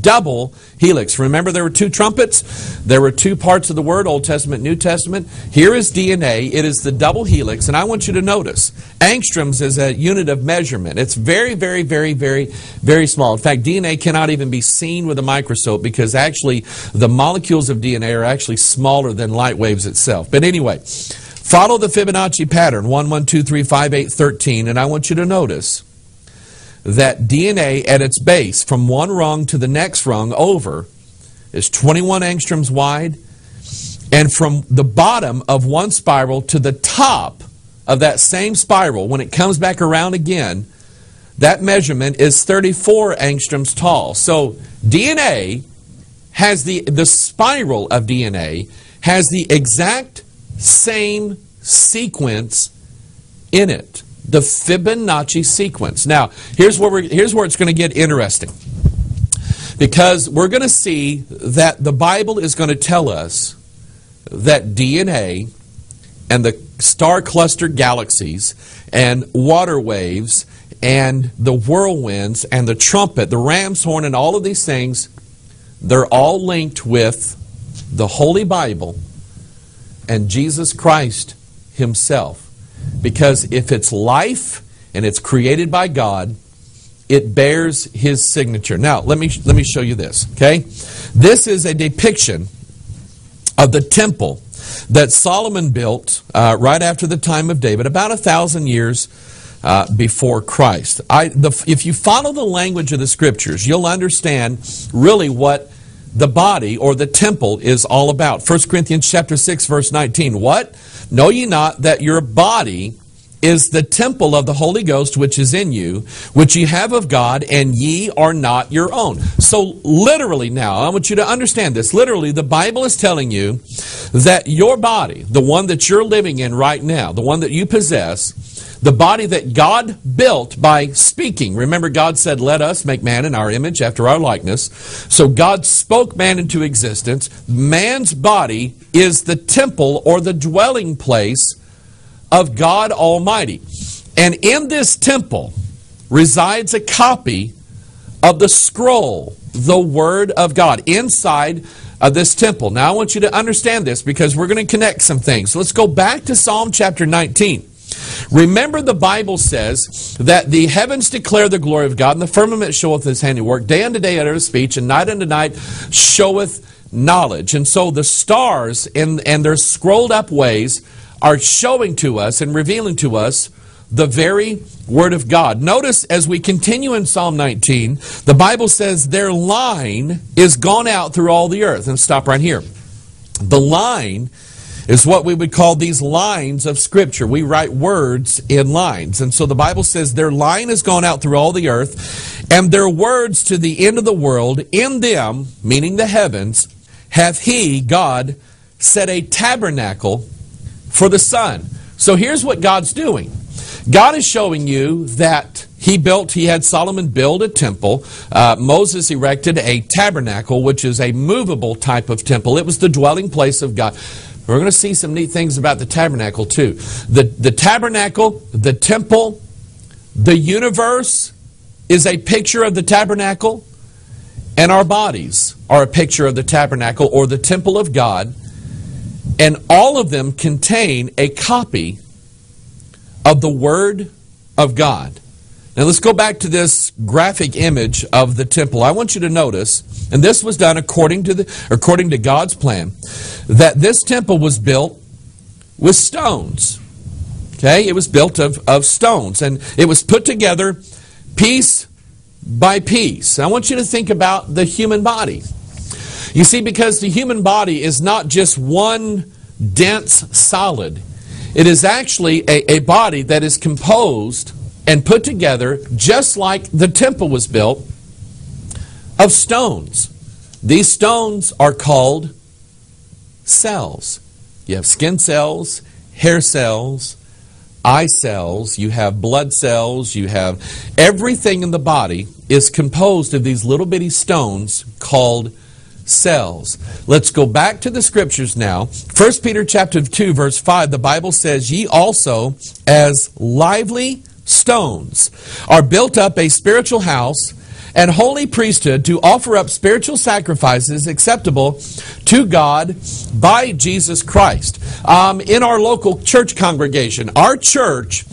double helix. Remember, there were two trumpets. There were two parts of the word, Old Testament, New Testament. Here is DNA. It is the double helix. And I want you to notice, angstroms is a unit of measurement. It's very, very, very, very, very small. In fact, DNA cannot even be seen with a microscope because actually the molecules of DNA are actually smaller than light waves itself. But anyway, Follow the Fibonacci pattern 1, 1, 2, 3, 5, 8, 13, and I want you to notice that DNA at its base, from one rung to the next rung over, is 21 angstroms wide, and from the bottom of one spiral to the top of that same spiral, when it comes back around again, that measurement is 34 angstroms tall. So DNA has the, the spiral of DNA has the exact same sequence in it. The Fibonacci sequence. Now, here's where, we're, here's where it's going to get interesting. Because we're going to see that the Bible is going to tell us that DNA and the star cluster galaxies and water waves and the whirlwinds and the trumpet, the ram's horn, and all of these things, they're all linked with the Holy Bible and Jesus Christ Himself. Because if it's life and it's created by God, it bears His signature. Now, let me, let me show you this, okay? This is a depiction of the temple that Solomon built uh, right after the time of David, about a thousand years uh, before Christ. I, the, if you follow the language of the scriptures, you'll understand really what the body or the temple is all about. 1 Corinthians chapter 6 verse 19. What? Know ye not that your body is the temple of the Holy Ghost which is in you, which ye have of God, and ye are not your own. So literally now, I want you to understand this. Literally, the Bible is telling you that your body, the one that you're living in right now, the one that you possess, the body that God built by speaking. Remember, God said, Let us make man in our image after our likeness. So God spoke man into existence. Man's body is the temple or the dwelling place of God Almighty. And in this temple resides a copy of the scroll, the Word of God, inside of this temple. Now, I want you to understand this because we're going to connect some things. Let's go back to Psalm chapter 19. Remember, the Bible says that the heavens declare the glory of God, and the firmament showeth his handiwork. Day unto day uttereth speech, and night unto night showeth knowledge. And so the stars, in, and their scrolled up ways, are showing to us and revealing to us the very Word of God. Notice as we continue in Psalm 19, the Bible says their line is gone out through all the earth. And stop right here. The line is what we would call these lines of Scripture. We write words in lines. And so the Bible says their line has gone out through all the earth, and their words to the end of the world. In them, meaning the heavens, hath He, God, set a tabernacle for the sun. So here's what God's doing. God is showing you that he built, he had Solomon build a temple. Uh, Moses erected a tabernacle, which is a movable type of temple. It was the dwelling place of God. We're going to see some neat things about the tabernacle too. The, the tabernacle, the temple, the universe is a picture of the tabernacle, and our bodies are a picture of the tabernacle or the temple of God. And all of them contain a copy of the Word of God. Now let's go back to this graphic image of the temple. I want you to notice, and this was done according to the according to God's plan, that this temple was built with stones. Okay, it was built of, of stones, and it was put together piece by piece. I want you to think about the human body. You see, because the human body is not just one dense solid, it is actually a, a body that is composed and put together just like the temple was built of stones. These stones are called cells. You have skin cells, hair cells, eye cells, you have blood cells, you have everything in the body is composed of these little bitty stones called cells. Let's go back to the scriptures now. 1 Peter chapter 2 verse 5 the Bible says ye also as lively stones are built up a spiritual house and holy priesthood to offer up spiritual sacrifices acceptable to God by Jesus Christ. Um, in our local church congregation, our church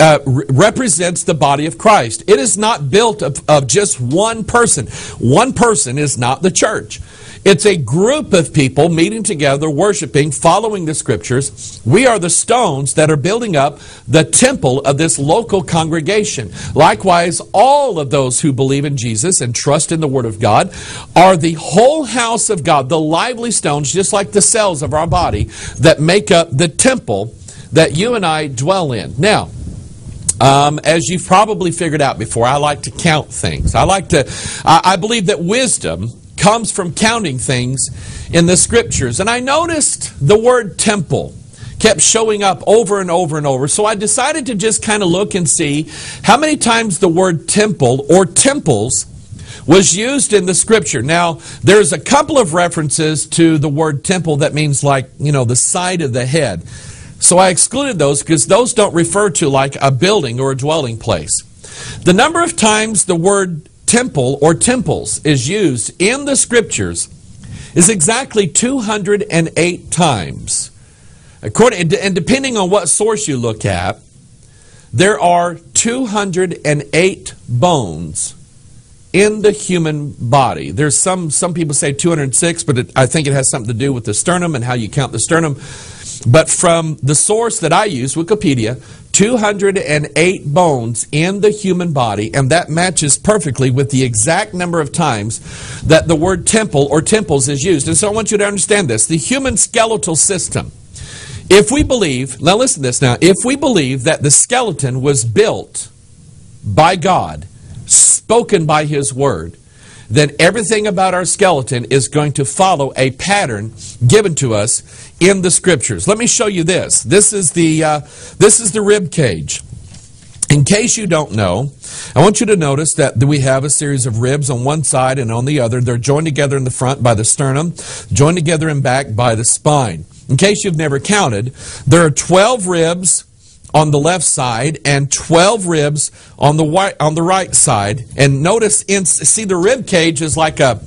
uh, represents the body of Christ. It is not built of, of just one person. One person is not the church. It's a group of people meeting together, worshiping, following the scriptures. We are the stones that are building up the temple of this local congregation. Likewise, all of those who believe in Jesus and trust in the Word of God are the whole house of God, the lively stones, just like the cells of our body, that make up the temple that you and I dwell in. Now, um, as you've probably figured out before, I like to count things. I like to, I, I believe that wisdom comes from counting things in the scriptures. And I noticed the word temple kept showing up over and over and over. So I decided to just kind of look and see how many times the word temple or temples was used in the scripture. Now, there's a couple of references to the word temple that means like, you know, the side of the head. So I excluded those because those don't refer to like a building or a dwelling place. The number of times the word temple or temples is used in the scriptures is exactly 208 times. According, and depending on what source you look at, there are 208 bones in the human body. There's some some people say 206, but it, I think it has something to do with the sternum and how you count the sternum. But from the source that I use, Wikipedia, 208 bones in the human body, and that matches perfectly with the exact number of times that the word temple or temples is used. And so I want you to understand this. The human skeletal system, if we believe, now listen to this now, if we believe that the skeleton was built by God, spoken by His Word, then everything about our skeleton is going to follow a pattern given to us in the scriptures. Let me show you this. This is the uh, this is the rib cage. In case you don't know, I want you to notice that we have a series of ribs on one side and on the other. They're joined together in the front by the sternum, joined together in back by the spine. In case you've never counted, there are 12 ribs on the left side and 12 ribs on the right, on the right side. And notice in, see the rib cage is like a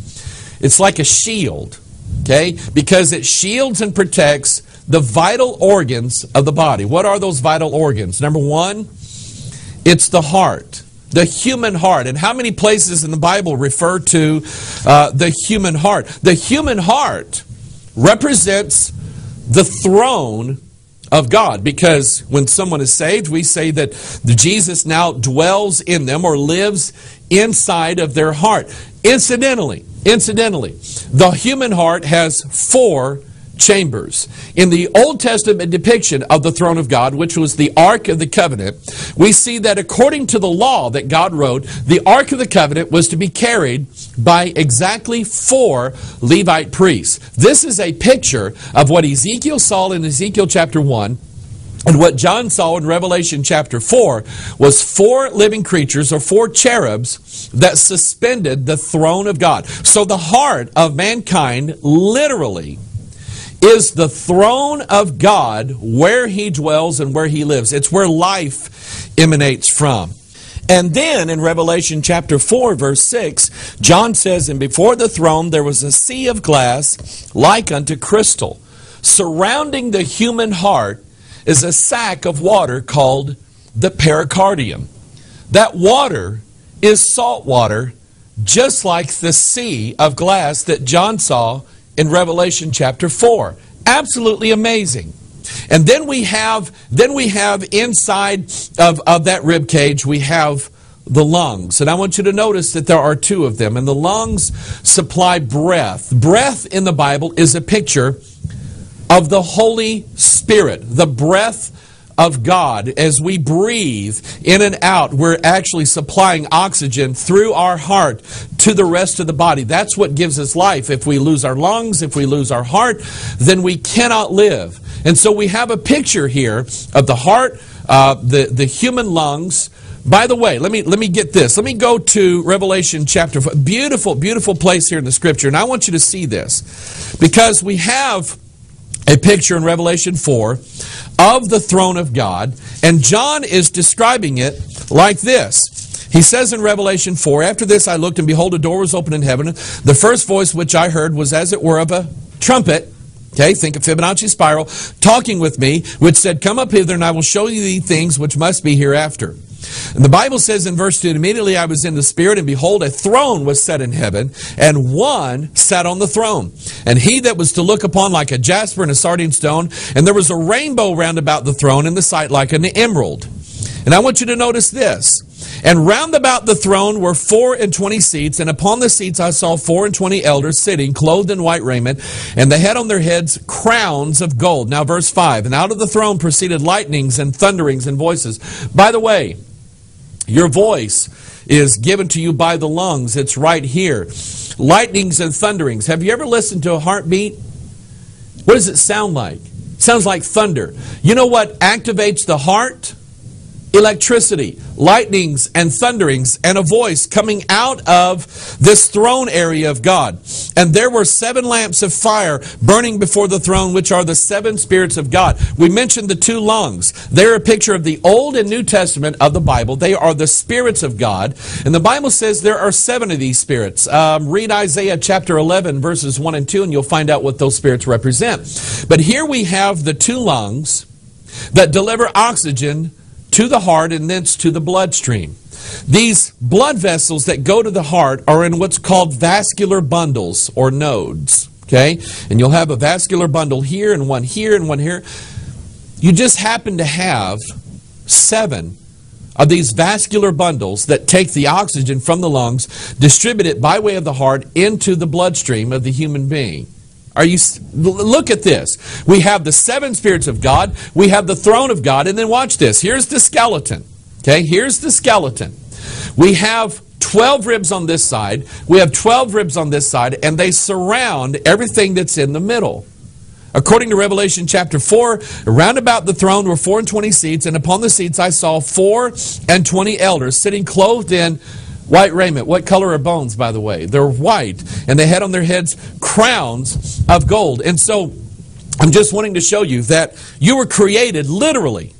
it's like a shield, okay? Because it shields and protects the vital organs of the body. What are those vital organs? Number 1, it's the heart. The human heart. And how many places in the Bible refer to uh, the human heart? The human heart represents the throne of God. Because when someone is saved, we say that Jesus now dwells in them or lives inside of their heart. Incidentally, incidentally, the human heart has four chambers. In the Old Testament depiction of the throne of God, which was the Ark of the Covenant, we see that according to the law that God wrote, the Ark of the Covenant was to be carried by exactly four Levite priests. This is a picture of what Ezekiel saw in Ezekiel chapter 1 and what John saw in Revelation chapter 4 was four living creatures or four cherubs that suspended the throne of God. So the heart of mankind literally is the throne of God where he dwells and where he lives. It's where life emanates from. And then in Revelation chapter 4, verse 6, John says, And before the throne there was a sea of glass like unto crystal. Surrounding the human heart is a sack of water called the pericardium. That water is salt water, just like the sea of glass that John saw in Revelation chapter 4. Absolutely amazing. And then we have then we have inside of, of that rib cage we have the lungs. And I want you to notice that there are two of them. And the lungs supply breath. Breath in the Bible is a picture of the Holy Spirit, the breath of God. As we breathe in and out, we're actually supplying oxygen through our heart to the rest of the body. That's what gives us life. If we lose our lungs, if we lose our heart, then we cannot live. And so we have a picture here of the heart, uh, the, the human lungs. By the way, let me let me get this. Let me go to Revelation chapter 4. Beautiful, beautiful place here in the scripture. And I want you to see this. Because we have a picture in Revelation 4 of the throne of God, and John is describing it like this. He says in Revelation 4, After this I looked, and behold, a door was opened in heaven. The first voice which I heard was as it were of a trumpet. Okay, think of Fibonacci spiral, talking with me, which said, Come up hither, and I will show you the things which must be hereafter. And the Bible says in verse 2, Immediately I was in the Spirit, and behold, a throne was set in heaven, and one sat on the throne. And he that was to look upon like a jasper and a sardine stone, and there was a rainbow round about the throne, in the sight like an emerald. And I want you to notice this. And round about the throne were four and twenty seats, and upon the seats I saw four and twenty elders sitting, clothed in white raiment, and they had on their heads crowns of gold. Now, verse 5 And out of the throne proceeded lightnings and thunderings and voices. By the way, your voice is given to you by the lungs. It's right here. Lightnings and thunderings. Have you ever listened to a heartbeat? What does it sound like? It sounds like thunder. You know what activates the heart? Electricity, lightnings, and thunderings, and a voice coming out of this throne area of God. And there were seven lamps of fire burning before the throne, which are the seven spirits of God. We mentioned the two lungs. They're a picture of the Old and New Testament of the Bible. They are the spirits of God. And the Bible says there are seven of these spirits. Um, read Isaiah chapter 11, verses 1 and 2, and you'll find out what those spirits represent. But here we have the two lungs that deliver oxygen to the heart and thence to the bloodstream. These blood vessels that go to the heart are in what's called vascular bundles or nodes. Okay? And you'll have a vascular bundle here and one here and one here. You just happen to have seven of these vascular bundles that take the oxygen from the lungs, distribute it by way of the heart into the bloodstream of the human being. Are you look at this? We have the seven spirits of God, we have the throne of God, and then watch this. Here's the skeleton. Okay, here's the skeleton. We have 12 ribs on this side, we have 12 ribs on this side, and they surround everything that's in the middle. According to Revelation chapter 4, around about the throne were four and twenty seats, and upon the seats I saw four and twenty elders sitting clothed in white raiment. What color are bones, by the way? They're white, and they had on their heads crowns of gold. And so I'm just wanting to show you that you were created literally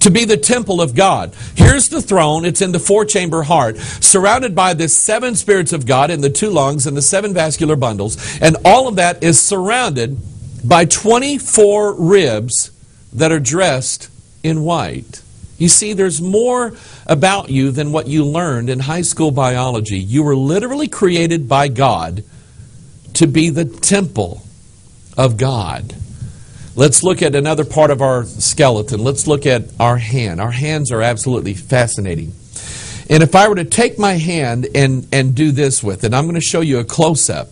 to be the temple of God. Here's the throne. It's in the four chamber heart, surrounded by the seven spirits of God in the two lungs and the seven vascular bundles. And all of that is surrounded by 24 ribs that are dressed in white. You see, there's more about you than what you learned in high school biology. You were literally created by God to be the temple of God. Let's look at another part of our skeleton. Let's look at our hand. Our hands are absolutely fascinating. And if I were to take my hand and, and do this with it, I'm going to show you a close up.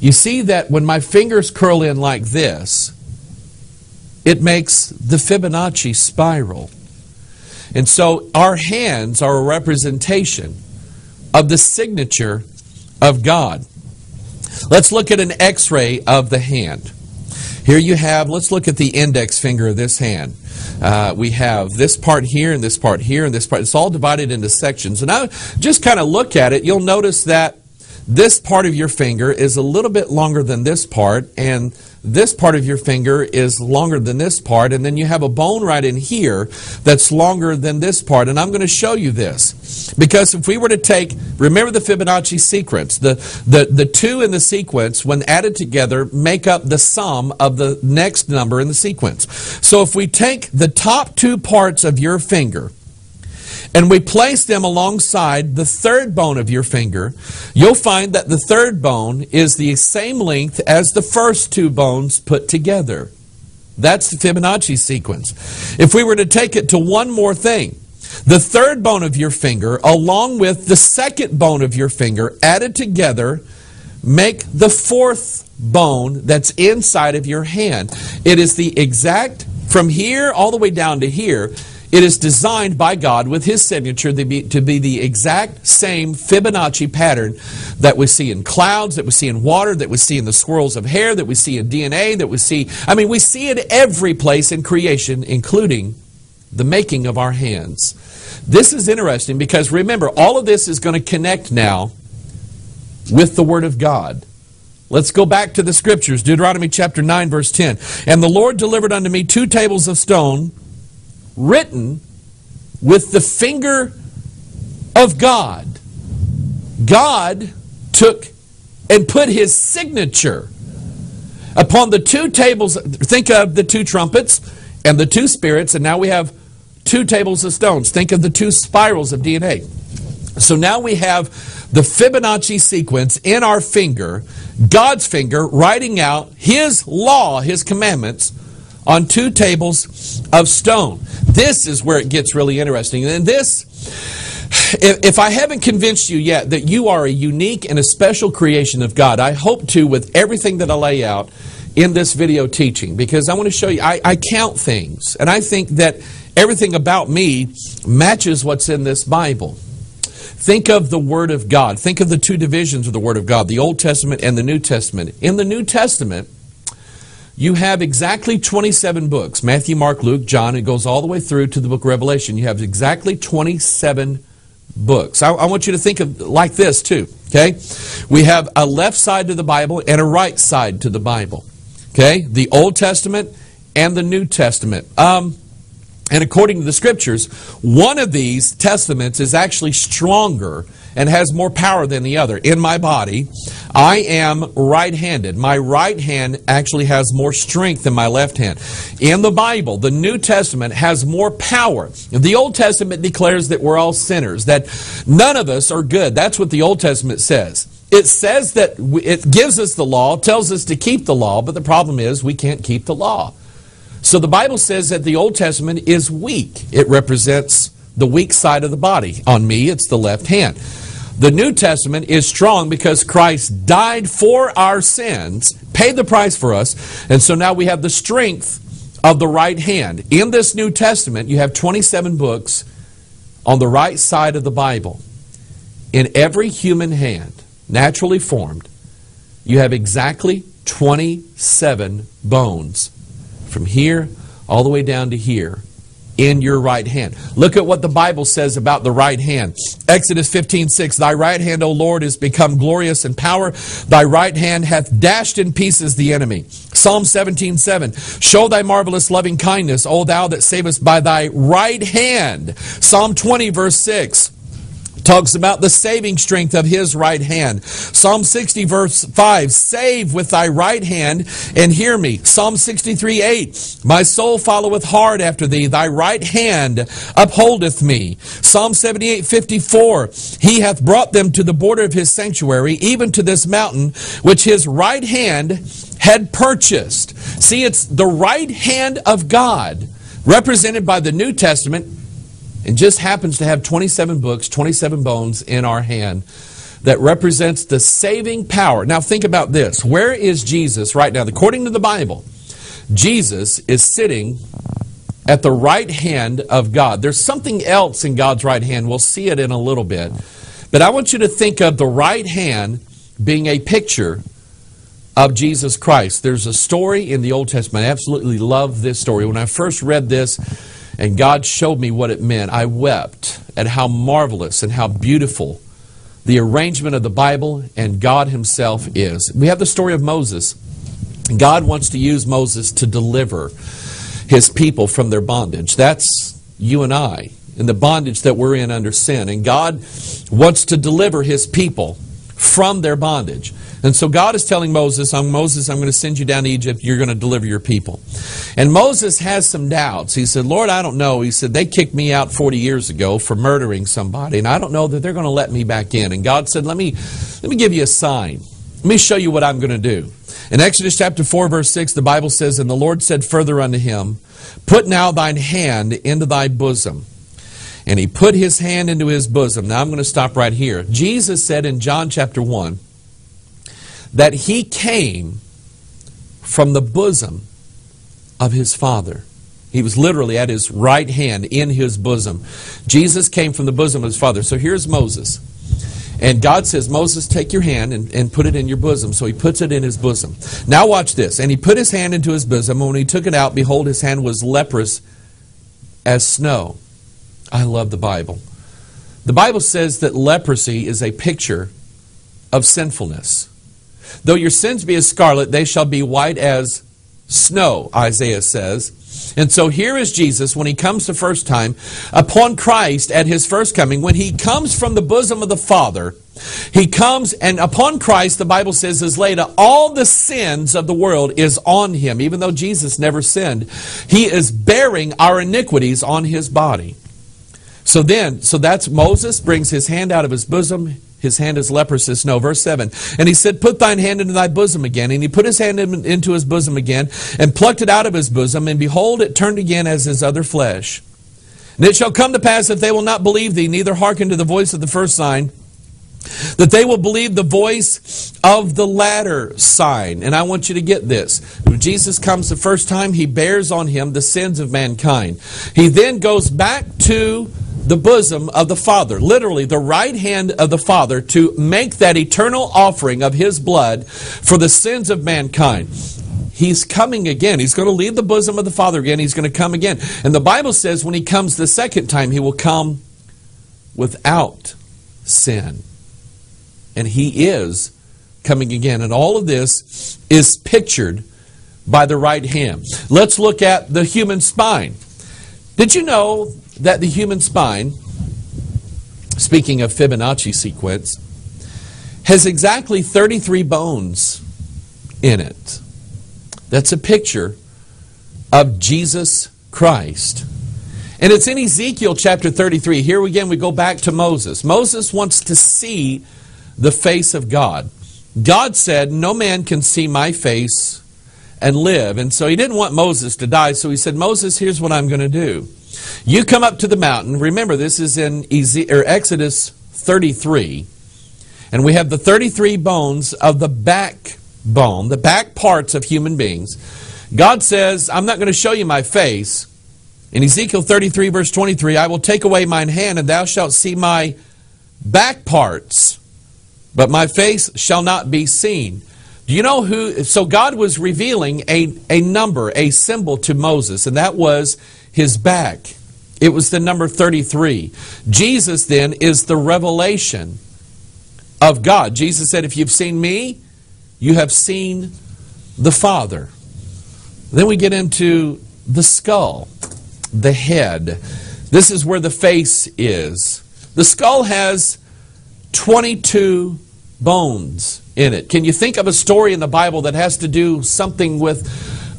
You see that when my fingers curl in like this, it makes the Fibonacci spiral. And so our hands are a representation of the signature of God. Let's look at an x ray of the hand. Here you have, let's look at the index finger of this hand. Uh, we have this part here and this part here and this part. It's all divided into sections. And now just kind of look at it, you'll notice that this part of your finger is a little bit longer than this part, and this part of your finger is longer than this part, and then you have a bone right in here that's longer than this part. And I'm going to show you this. Because if we were to take, remember the Fibonacci sequence, the, the, the two in the sequence, when added together, make up the sum of the next number in the sequence. So if we take the top two parts of your finger, and we place them alongside the third bone of your finger, you'll find that the third bone is the same length as the first two bones put together. That's the Fibonacci sequence. If we were to take it to one more thing, the third bone of your finger, along with the second bone of your finger, added together, make the fourth bone that's inside of your hand. It is the exact, from here all the way down to here, it is designed by God with His signature to be, to be the exact same Fibonacci pattern that we see in clouds, that we see in water, that we see in the swirls of hair, that we see in DNA, that we see, I mean, we see it every place in creation, including the making of our hands. This is interesting because remember, all of this is going to connect now with the Word of God. Let's go back to the scriptures. Deuteronomy chapter 9, verse 10. And the Lord delivered unto me two tables of stone written with the finger of God. God took and put his signature upon the two tables. Think of the two trumpets and the two spirits, and now we have two tables of stones. Think of the two spirals of DNA. So now we have the Fibonacci sequence in our finger, God's finger, writing out His law, His commandments, on two tables of stone. This is where it gets really interesting. And this, if, I haven't convinced you yet that you are a unique and a special creation of God, I hope to with everything that I lay out in this video teaching because I want to show you, I, I count things and I think that everything about me matches what's in this Bible. Think of the Word of God. Think of the two divisions of the Word of God, the Old Testament and the New Testament. In the New Testament, you have exactly 27 books Matthew, Mark, Luke, John. It goes all the way through to the book of Revelation. You have exactly 27 books. I, I, want you to think of like this too. Okay? We have a left side to the Bible and a right side to the Bible. Okay? The Old Testament and the New Testament. Um, and according to the scriptures, one of these testaments is actually stronger and has more power than the other. In my body, I am right handed. My right hand actually has more strength than my left hand. In the Bible, the New Testament has more power. The Old Testament declares that we're all sinners, that none of us are good. That's what the Old Testament says. It says that it gives us the law, tells us to keep the law, but the problem is we can't keep the law. So the Bible says that the Old Testament is weak. It represents the weak side of the body. On me, it's the left hand. The New Testament is strong because Christ died for our sins, paid the price for us, and so now we have the strength of the right hand. In this New Testament, you have 27 books on the right side of the Bible. In every human hand, naturally formed, you have exactly 27 bones from here all the way down to here in your right hand. Look at what the Bible says about the right hand. Exodus 15, 6. Thy right hand, O Lord, is become glorious in power. Thy right hand hath dashed in pieces the enemy. Psalm 17, 7. Show thy marvelous loving kindness, O thou that savest by thy right hand. Psalm 20, verse 6 talks about the saving strength of his right hand. Psalm 60 verse 5, save with thy right hand and hear me. Psalm 63 8, my soul followeth hard after thee, thy right hand upholdeth me. Psalm 78 54, he hath brought them to the border of his sanctuary, even to this mountain, which his right hand had purchased. See, it's the right hand of God, represented by the New Testament, and just happens to have 27 books, 27 bones in our hand that represents the saving power. Now, think about this. Where is Jesus right now? According to the Bible, Jesus is sitting at the right hand of God. There's something else in God's right hand. We'll see it in a little bit. But I want you to think of the right hand being a picture of Jesus Christ. There's a story in the Old Testament. I absolutely love this story. When I first read this, and God showed me what it meant. I wept at how marvelous and how beautiful the arrangement of the Bible and God Himself is. We have the story of Moses. God wants to use Moses to deliver His people from their bondage. That's you and I, in the bondage that we're in under sin. And God wants to deliver His people from their bondage. And so God is telling Moses, I'm Moses, I'm going to send you down to Egypt. You're going to deliver your people. And Moses has some doubts. He said, Lord, I don't know. He said, they kicked me out 40 years ago for murdering somebody, and I don't know that they're going to let me back in. And God said, let me, let me give you a sign. Let me show you what I'm going to do. In Exodus chapter 4, verse 6, the Bible says, And the Lord said further unto him, Put now thine hand into thy bosom. And he put his hand into his bosom. Now I'm going to stop right here. Jesus said in John chapter 1, that he came from the bosom of his Father. He was literally at his right hand in his bosom. Jesus came from the bosom of his Father. So here's Moses. And God says, Moses, take your hand and, and put it in your bosom. So he puts it in his bosom. Now watch this. And he put his hand into his bosom. And when he took it out, behold, his hand was leprous as snow. I love the Bible. The Bible says that leprosy is a picture of sinfulness. Though your sins be as scarlet, they shall be white as snow, Isaiah says. And so here is Jesus when he comes the first time upon Christ at his first coming. When he comes from the bosom of the Father, he comes and upon Christ, the Bible says, is laid all the sins of the world is on him. Even though Jesus never sinned, he is bearing our iniquities on his body. So then, so that's Moses brings his hand out of his bosom. His hand is leprous snow. Verse 7. And he said, Put thine hand into thy bosom again. And he put his hand in, into his bosom again, and plucked it out of his bosom. And behold, it turned again as his other flesh. And it shall come to pass, if they will not believe thee, neither hearken to the voice of the first sign, that they will believe the voice of the latter sign. And I want you to get this. When Jesus comes the first time, he bears on him the sins of mankind. He then goes back to the bosom of the Father, literally the right hand of the Father, to make that eternal offering of His blood for the sins of mankind. He's coming again. He's going to leave the bosom of the Father again. He's going to come again. And the Bible says when He comes the second time, He will come without sin. And He is coming again. And all of this is pictured by the right hand. Let's look at the human spine. Did you know that the human spine, speaking of Fibonacci sequence, has exactly 33 bones in it? That's a picture of Jesus Christ. And it's in Ezekiel chapter 33. Here again, we go back to Moses. Moses wants to see the face of God. God said, No man can see my face and live. And so he didn't want Moses to die, so he said, Moses, here's what I'm going to do. You come up to the mountain. Remember, this is in Exodus 33. And we have the 33 bones of the backbone, the back parts of human beings. God says, I'm not going to show you my face. In Ezekiel 33, verse 23, I will take away mine hand, and thou shalt see my back parts, but my face shall not be seen. Do you know who? So God was revealing a, a number, a symbol to Moses, and that was his back. It was the number 33. Jesus then is the revelation of God. Jesus said, If you've seen me, you have seen the Father. Then we get into the skull, the head. This is where the face is. The skull has 22 bones in it. Can you think of a story in the Bible that has to do something with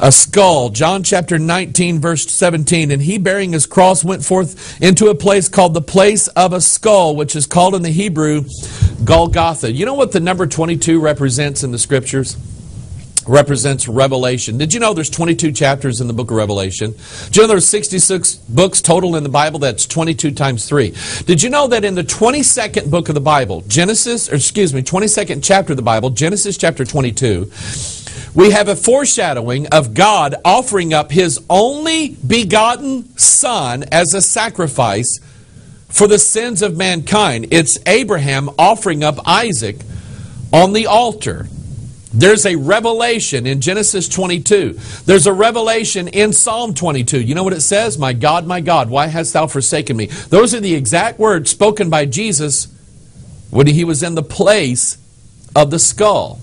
a skull? John chapter 19, verse 17. And he, bearing his cross, went forth into a place called the place of a skull, which is called in the Hebrew Golgotha. You know what the number 22 represents in the scriptures? represents revelation. Did you know there's 22 chapters in the book of Revelation? Did you know there's 66 books total in the Bible? That's 22 times 3. Did you know that in the 22nd book of the Bible, Genesis, or excuse me, 22nd chapter of the Bible, Genesis chapter 22, we have a foreshadowing of God offering up his only begotten son as a sacrifice for the sins of mankind. It's Abraham offering up Isaac on the altar. There's a revelation in Genesis 22. There's a revelation in Psalm 22. You know what it says? My God, my God, why hast thou forsaken me? Those are the exact words spoken by Jesus when he was in the place of the skull.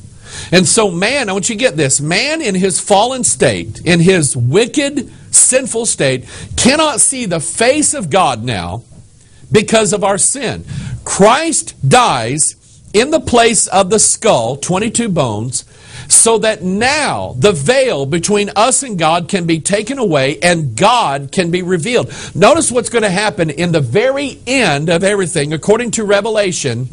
And so, man, I want you to get this man in his fallen state, in his wicked, sinful state, cannot see the face of God now because of our sin. Christ dies in the place of the skull, 22 bones, so that now the veil between us and God can be taken away and God can be revealed. Notice what's going to happen in the very end of everything, according to Revelation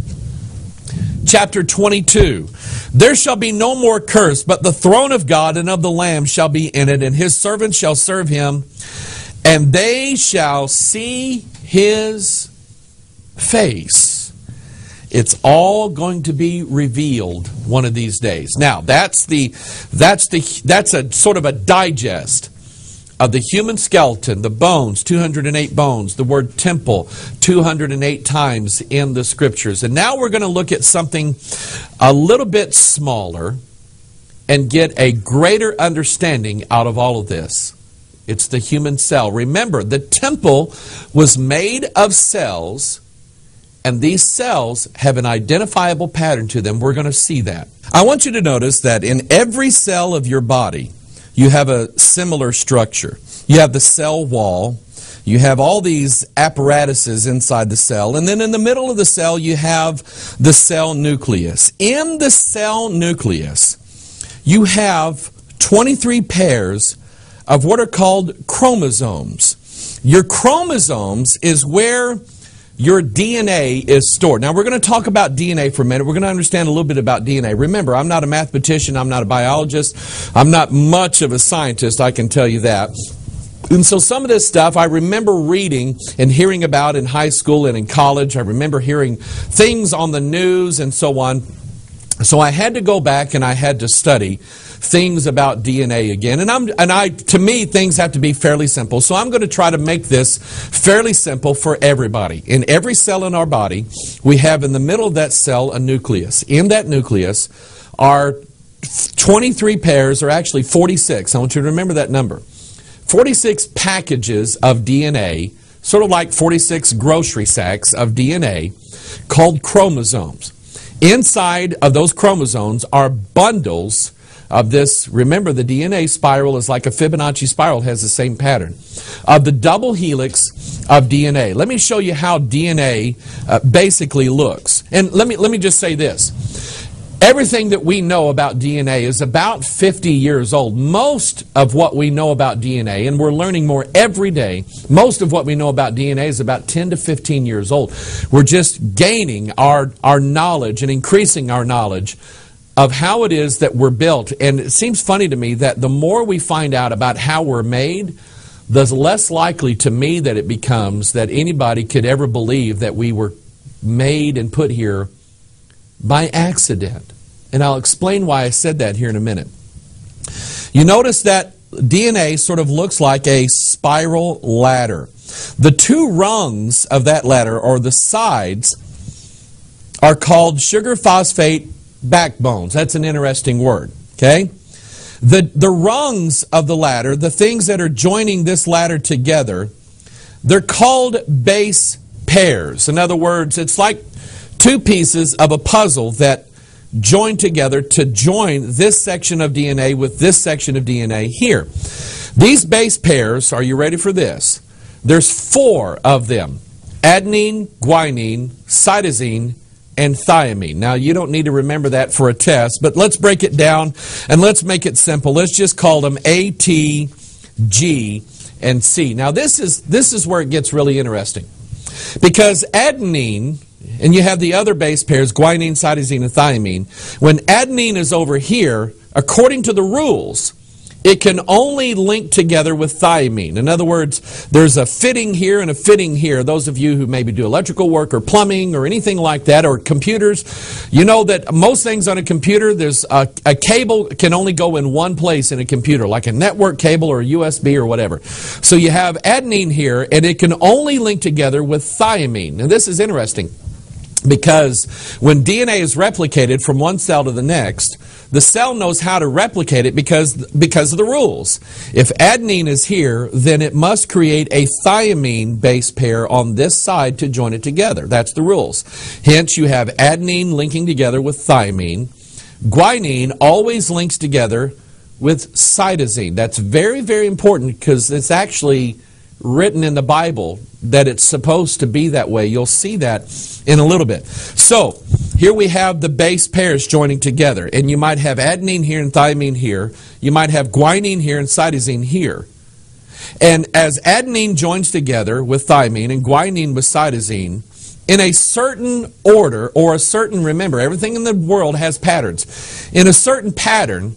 chapter 22. There shall be no more curse, but the throne of God and of the Lamb shall be in it, and his servants shall serve him, and they shall see his face. It's all going to be revealed one of these days. Now, that's the that's the that's a sort of a digest of the human skeleton, the bones, 208 bones, the word temple 208 times in the scriptures. And now we're going to look at something a little bit smaller and get a greater understanding out of all of this. It's the human cell. Remember, the temple was made of cells and these cells have an identifiable pattern to them. We're going to see that. I want you to notice that in every cell of your body, you have a similar structure. You have the cell wall, you have all these apparatuses inside the cell, and then in the middle of the cell, you have the cell nucleus. In the cell nucleus, you have 23 pairs of what are called chromosomes. Your chromosomes is where your DNA is stored. Now, we're going to talk about DNA for a minute. We're going to understand a little bit about DNA. Remember, I'm not a mathematician, I'm not a biologist, I'm not much of a scientist, I can tell you that. And so some of this stuff I remember reading and hearing about in high school and in college. I remember hearing things on the news and so on. So I had to go back and I had to study things about DNA again. And I'm and I to me things have to be fairly simple. So I'm going to try to make this fairly simple for everybody. In every cell in our body, we have in the middle of that cell a nucleus. In that nucleus are 23 pairs or actually 46. I want you to remember that number. 46 packages of DNA, sort of like 46 grocery sacks of DNA called chromosomes. Inside of those chromosomes are bundles of this. Remember, the DNA spiral is like a Fibonacci spiral, has the same pattern. Of the double helix of DNA. Let me show you how DNA uh, basically looks. And let me, let me just say this. Everything that we know about DNA is about 50 years old. Most of what we know about DNA, and we're learning more every day, most of what we know about DNA is about 10 to 15 years old. We're just gaining our, our knowledge and increasing our knowledge of how it is that we're built. And it seems funny to me that the more we find out about how we're made, the less likely to me that it becomes that anybody could ever believe that we were made and put here by accident. And I'll explain why I said that here in a minute. You notice that DNA sort of looks like a spiral ladder. The two rungs of that ladder, or the sides, are called sugar phosphate backbones. That's an interesting word. Okay? The, the rungs of the ladder, the things that are joining this ladder together, they're called base pairs. In other words, it's like two pieces of a puzzle that join together to join this section of DNA with this section of DNA here. These base pairs, are you ready for this? There's four of them adenine, guanine, cytosine, and thymine. Now, you don't need to remember that for a test, but let's break it down and let's make it simple. Let's just call them A, T, G, and C. Now, this is, this is where it gets really interesting. Because adenine, and you have the other base pairs, guanine, cytosine, and thymine, when adenine is over here, according to the rules, it can only link together with thymine. In other words, there's a fitting here and a fitting here. Those of you who maybe do electrical work or plumbing or anything like that or computers, you know that most things on a computer, there's a, a cable can only go in one place in a computer, like a network cable or a USB or whatever. So you have adenine here and it can only link together with thymine. Now this is interesting because when DNA is replicated from one cell to the next, the cell knows how to replicate it because, because of the rules. If adenine is here, then it must create a thymine base pair on this side to join it together. That's the rules. Hence, you have adenine linking together with thymine. Guanine always links together with cytosine. That's very, very important because it's actually written in the Bible that it's supposed to be that way. You'll see that in a little bit. So, here we have the base pairs joining together. And you might have adenine here and thymine here. You might have guanine here and cytosine here. And as adenine joins together with thymine and guanine with cytosine, in a certain order or a certain, remember, everything in the world has patterns. In a certain pattern,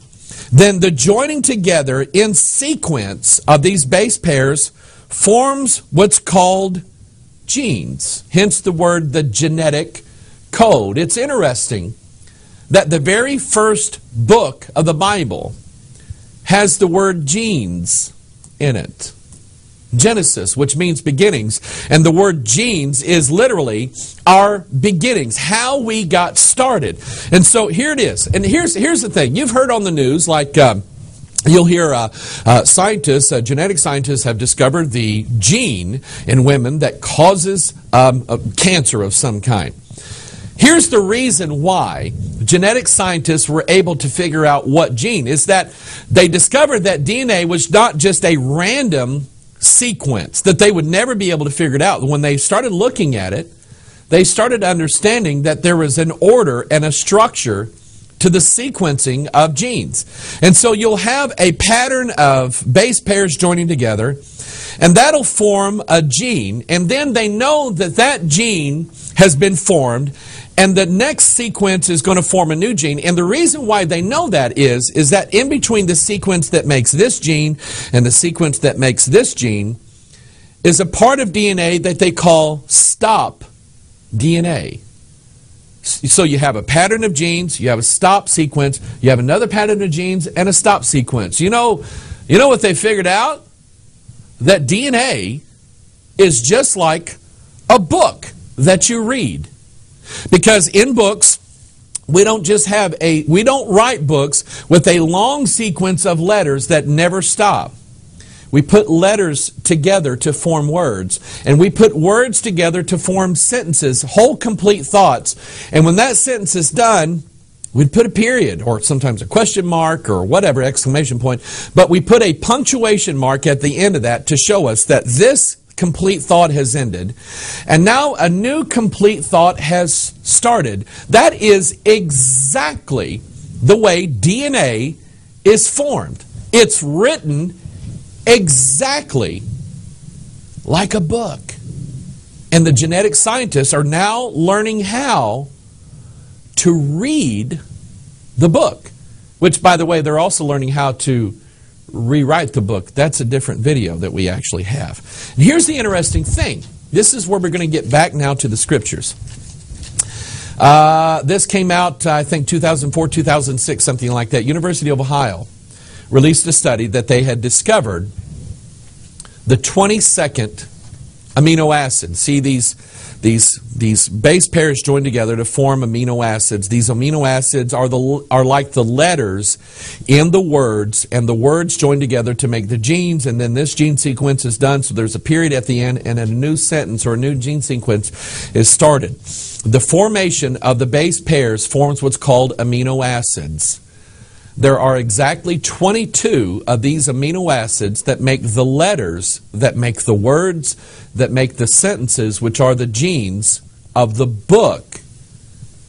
then the joining together in sequence of these base pairs forms what's called genes, hence the word the genetic code. It's interesting that the very first book of the Bible has the word genes in it. Genesis, which means beginnings. And the word genes is literally our beginnings, how we got started. And so here it is. And here's, here's the thing. You've heard on the news, like, um, You'll hear uh, uh, scientists, uh, genetic scientists, have discovered the gene in women that causes um, cancer of some kind. Here's the reason why genetic scientists were able to figure out what gene is that they discovered that DNA was not just a random sequence that they would never be able to figure it out. When they started looking at it, they started understanding that there was an order and a structure to the sequencing of genes. And so you'll have a pattern of base pairs joining together, and that'll form a gene. And then they know that that gene has been formed, and the next sequence is going to form a new gene. And the reason why they know that is, is that in between the sequence that makes this gene and the sequence that makes this gene is a part of DNA that they call stop DNA. So you have a pattern of genes, you have a stop sequence, you have another pattern of genes, and a stop sequence. You know, you know what they figured out? That DNA is just like a book that you read. Because in books, we don't just have a, we don't write books with a long sequence of letters that never stop. We put letters together to form words. And we put words together to form sentences, whole complete thoughts. And when that sentence is done, we'd put a period or sometimes a question mark or whatever, exclamation point. But we put a punctuation mark at the end of that to show us that this complete thought has ended. And now a new complete thought has started. That is exactly the way DNA is formed. It's written exactly like a book. And the genetic scientists are now learning how to read the book, which, by the way, they're also learning how to rewrite the book. That's a different video that we actually have. And here's the interesting thing this is where we're going to get back now to the scriptures. Uh, this came out, I think, 2004, 2006, something like that. University of Ohio released a study that they had discovered the 22nd amino acid. See these these these base pairs joined together to form amino acids. These amino acids are the are like the letters in the words, and the words join together to make the genes. And then this gene sequence is done. So there's a period at the end, and a new sentence or a new gene sequence is started. The formation of the base pairs forms what's called amino acids. There are exactly 22 of these amino acids that make the letters, that make the words, that make the sentences, which are the genes of the book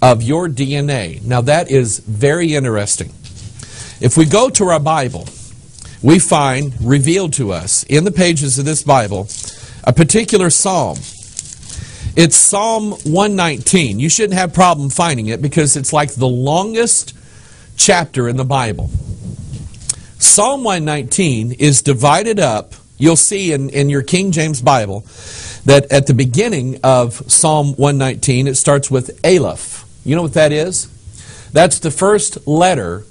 of your DNA. Now, that is very interesting. If we go to our Bible, we find revealed to us in the pages of this Bible a particular psalm. It's Psalm 119. You shouldn't have problem finding it because it's like the longest chapter in the Bible. Psalm 119 is divided up. You'll see in, in your King James Bible that at the beginning of Psalm 119, it starts with Aleph. You know what that is? That's the first letter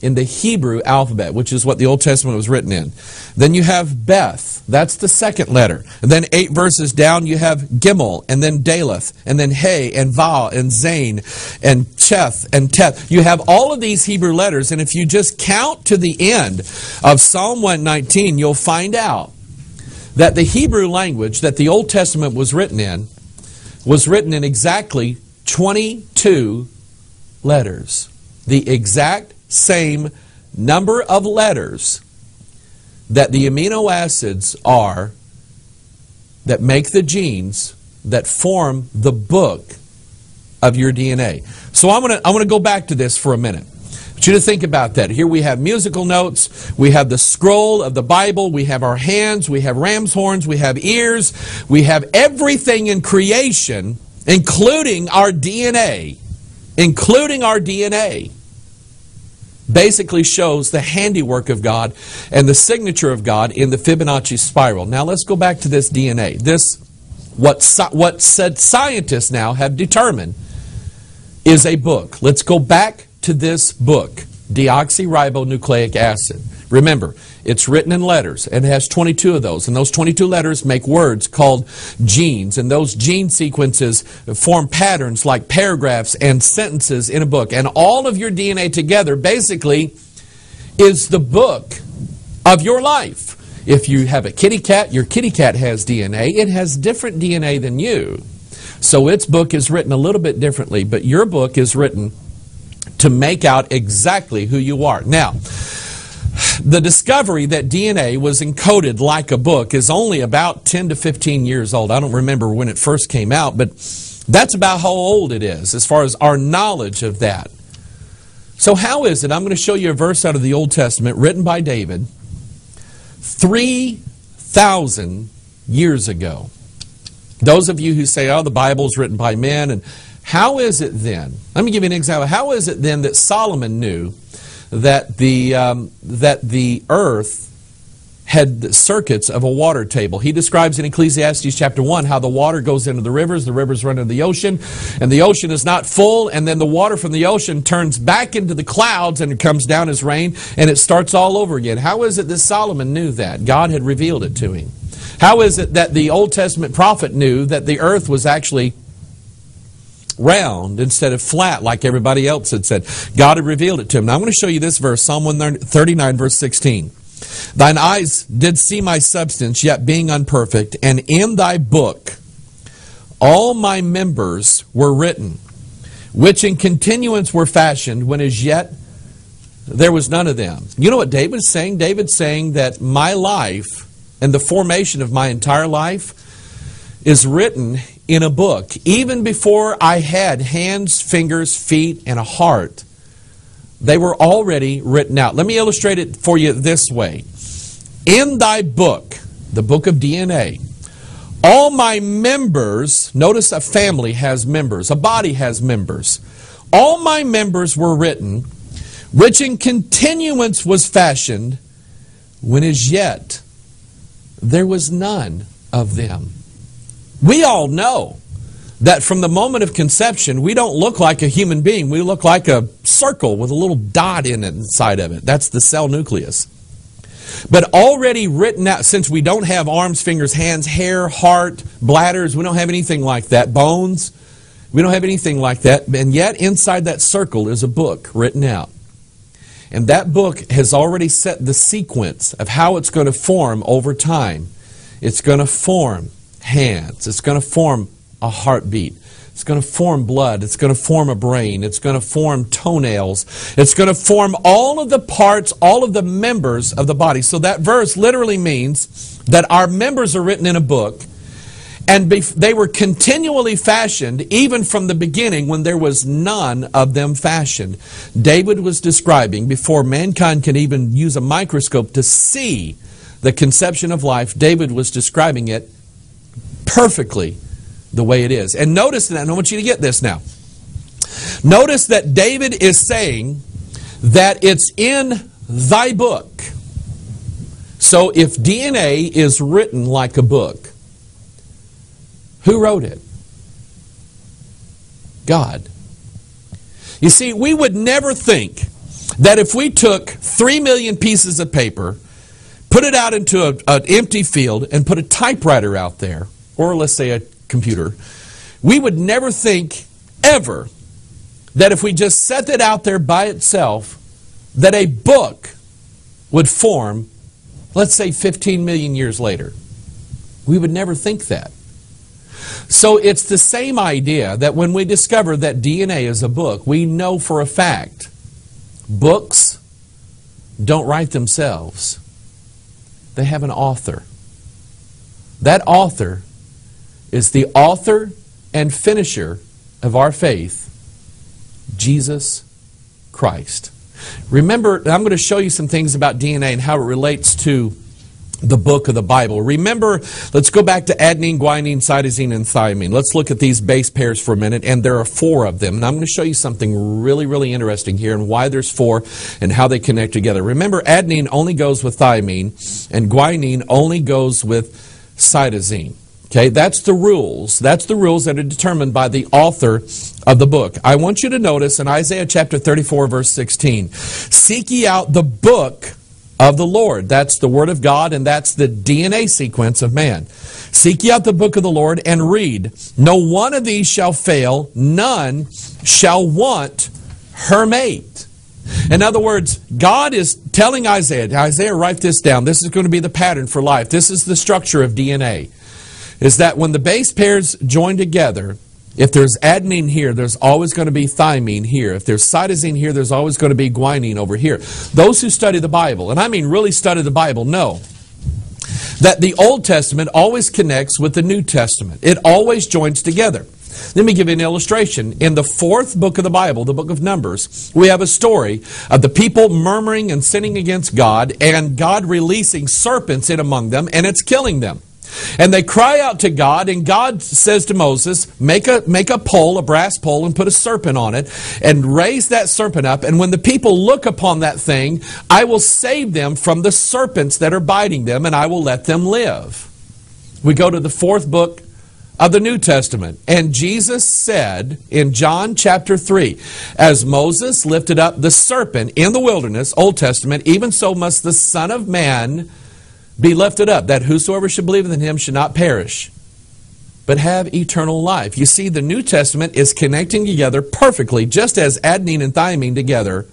in the Hebrew alphabet, which is what the Old Testament was written in. Then you have Beth. That's the second letter. And then eight verses down, you have Gimel, and then Daleth, and then Hey, and Val, and Zain, and Cheth, and Teth. You have all of these Hebrew letters, and if you just count to the end of Psalm 119, you'll find out that the Hebrew language that the Old Testament was written in was written in exactly 22 letters. The exact same number of letters that the amino acids are that make the genes that form the book of your DNA. So I'm going to I'm going to go back to this for a minute. I want you to think about that. Here we have musical notes, we have the scroll of the Bible, we have our hands, we have ram's horns, we have ears, we have everything in creation, including our DNA, including our DNA basically shows the handiwork of God and the signature of God in the Fibonacci spiral. Now let's go back to this DNA. This, what, what said scientists now have determined is a book. Let's go back to this book, deoxyribonucleic acid. Remember, it's written in letters and it has 22 of those. And those 22 letters make words called genes. And those gene sequences form patterns like paragraphs and sentences in a book. And all of your DNA together basically is the book of your life. If you have a kitty cat, your kitty cat has DNA. It has different DNA than you. So its book is written a little bit differently, but your book is written to make out exactly who you are. Now, the discovery that DNA was encoded like a book is only about 10 to 15 years old. I don't remember when it first came out, but that's about how old it is as far as our knowledge of that. So, how is it? I'm going to show you a verse out of the Old Testament written by David 3,000 years ago. Those of you who say, oh, the Bible's written by men, and how is it then? Let me give you an example. How is it then that Solomon knew that the, um, that the earth had circuits of a water table. He describes in Ecclesiastes chapter 1 how the water goes into the rivers, the rivers run into the ocean, and the ocean is not full, and then the water from the ocean turns back into the clouds and it comes down as rain, and it starts all over again. How is it that Solomon knew that? God had revealed it to him. How is it that the Old Testament prophet knew that the earth was actually round instead of flat like everybody else had said. God had revealed it to him. Now I'm going to show you this verse, Psalm 139, verse 16. Thine eyes did see my substance, yet being unperfect, and in thy book all my members were written, which in continuance were fashioned, when as yet there was none of them. You know what David's saying? David's saying that my life and the formation of my entire life is written in a book. Even before I had hands, fingers, feet, and a heart, they were already written out. Let me illustrate it for you this way. In thy book, the book of DNA, all my members, notice a family has members, a body has members. All my members were written, which in continuance was fashioned, when as yet there was none of them. We all know that from the moment of conception, we don't look like a human being. We look like a circle with a little dot in it inside of it. That's the cell nucleus. but already written out, since we don't have arms, fingers, hands, hair, heart, bladders, we don't have anything like that, bones, we don't have anything like that, and yet inside that circle is a book written out. And that book has already set the sequence of how it's going to form over time. It's going to form hands, it's going to form a heartbeat. It's going to form blood. It's going to form a brain. It's going to form toenails. It's going to form all of the parts, all of the members of the body. So that verse literally means that our members are written in a book and they were continually fashioned even from the beginning when there was none of them fashioned. David was describing before mankind could even use a microscope to see the conception of life, David was describing it perfectly the way it is. And notice that, I want you to get this now. Notice that David is saying that it's in thy book. So if DNA is written like a book, who wrote it? God. You see, we would never think that if we took three million pieces of paper, put it out into a, an empty field, and put a typewriter out there, or let's say a computer, we would never think ever that if we just set it out there by itself, that a book would form, let's say 15 million years later. We would never think that. So it's the same idea that when we discover that DNA is a book, we know for a fact books don't write themselves. They have an author. That author is the author and finisher of our faith, Jesus Christ. Remember, I'm going to show you some things about DNA and how it relates to the book of the Bible. Remember, let's go back to adenine, guanine, cytosine, and thymine. Let's look at these base pairs for a minute, and there are four of them. And I'm going to show you something really, really interesting here and why there's four and how they connect together. Remember, adenine only goes with thymine, and guanine only goes with cytosine. Okay, that's the rules. That's the rules that are determined by the author of the book. I want you to notice in Isaiah chapter 34, verse 16 Seek ye out the book of the Lord. That's the Word of God, and that's the DNA sequence of man. Seek ye out the book of the Lord and read. No one of these shall fail, none shall want her mate. In other words, God is telling Isaiah, Isaiah, write this down. This is going to be the pattern for life. This is the structure of DNA is that when the base pairs join together, if there's adenine here, there's always going to be thymine here. If there's cytosine here, there's always going to be guanine over here. Those who study the Bible, and I mean really study the Bible, know that the Old Testament always connects with the New Testament. It always joins together. Let me give you an illustration. In the fourth book of the Bible, the book of Numbers, we have a story of the people murmuring and sinning against God and God releasing serpents in among them and it's killing them. And they cry out to God, and God says to Moses, make a, make a pole, a brass pole, and put a serpent on it, and raise that serpent up. And when the people look upon that thing, I will save them from the serpents that are biting them, and I will let them live. We go to the fourth book of the New Testament. And Jesus said in John chapter 3, As Moses lifted up the serpent in the wilderness, Old Testament, even so must the Son of Man be lifted up, that whosoever should believe in him should not perish, but have eternal life. You see, the New Testament is connecting together perfectly, just as adenine and thymine together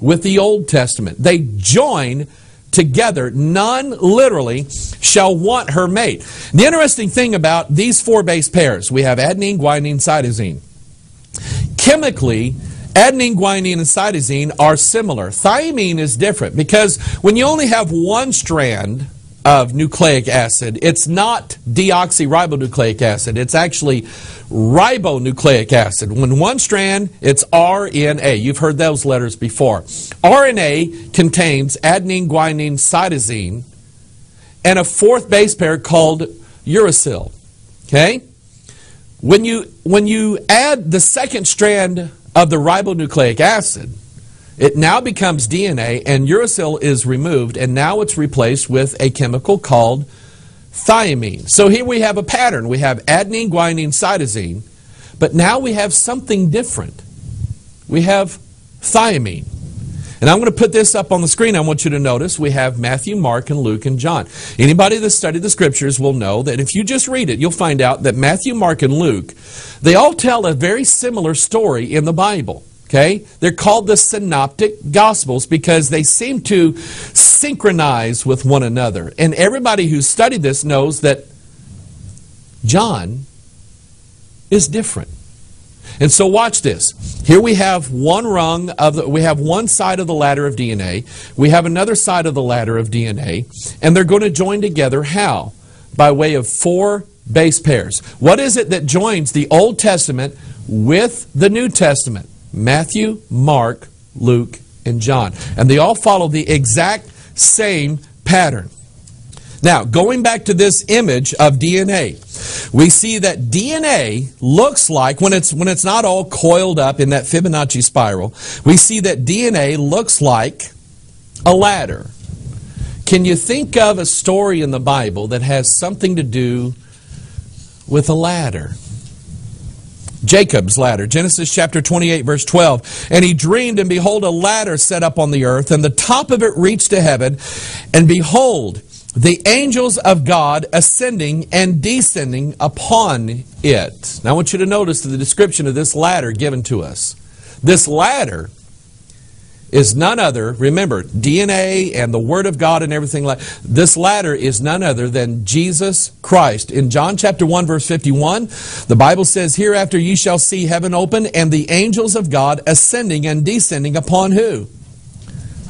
with the Old Testament. They join together. None literally shall want her mate. The interesting thing about these four base pairs, we have adenine, guanine, cytosine. Chemically, Adenine, guanine, and cytosine are similar. Thymine is different because when you only have one strand of nucleic acid, it's not deoxyribonucleic acid. It's actually ribonucleic acid. When one strand, it's RNA. You've heard those letters before. RNA contains adenine, guanine, cytosine, and a fourth base pair called uracil. Okay? When you, when you add the second strand of the ribonucleic acid, it now becomes DNA and uracil is removed and now it's replaced with a chemical called thymine. So here we have a pattern. We have adenine, guanine, cytosine, but now we have something different. We have thymine. And I'm going to put this up on the screen. I want you to notice we have Matthew, Mark, and Luke, and John. Anybody that studied the scriptures will know that if you just read it, you'll find out that Matthew, Mark, and Luke, they all tell a very similar story in the Bible. Okay? They're called the synoptic gospels because they seem to synchronize with one another. And everybody who's studied this knows that John is different. And so watch this. Here we have one rung of the, we have one side of the ladder of DNA. We have another side of the ladder of DNA, and they're going to join together how? By way of four base pairs. What is it that joins the Old Testament with the New Testament? Matthew, Mark, Luke, and John. And they all follow the exact same pattern. Now, going back to this image of DNA, we see that DNA looks like, when it's, when it's not all coiled up in that Fibonacci spiral, we see that DNA looks like a ladder. Can you think of a story in the Bible that has something to do with a ladder? Jacob's ladder. Genesis chapter 28, verse 12. And he dreamed, and behold, a ladder set up on the earth, and the top of it reached to heaven. And behold, the angels of God ascending and descending upon it. Now I want you to notice the description of this ladder given to us. This ladder is none other, remember, DNA and the Word of God and everything like this ladder is none other than Jesus Christ. In John chapter 1 verse 51, the Bible says, Hereafter ye shall see heaven open and the angels of God ascending and descending upon who?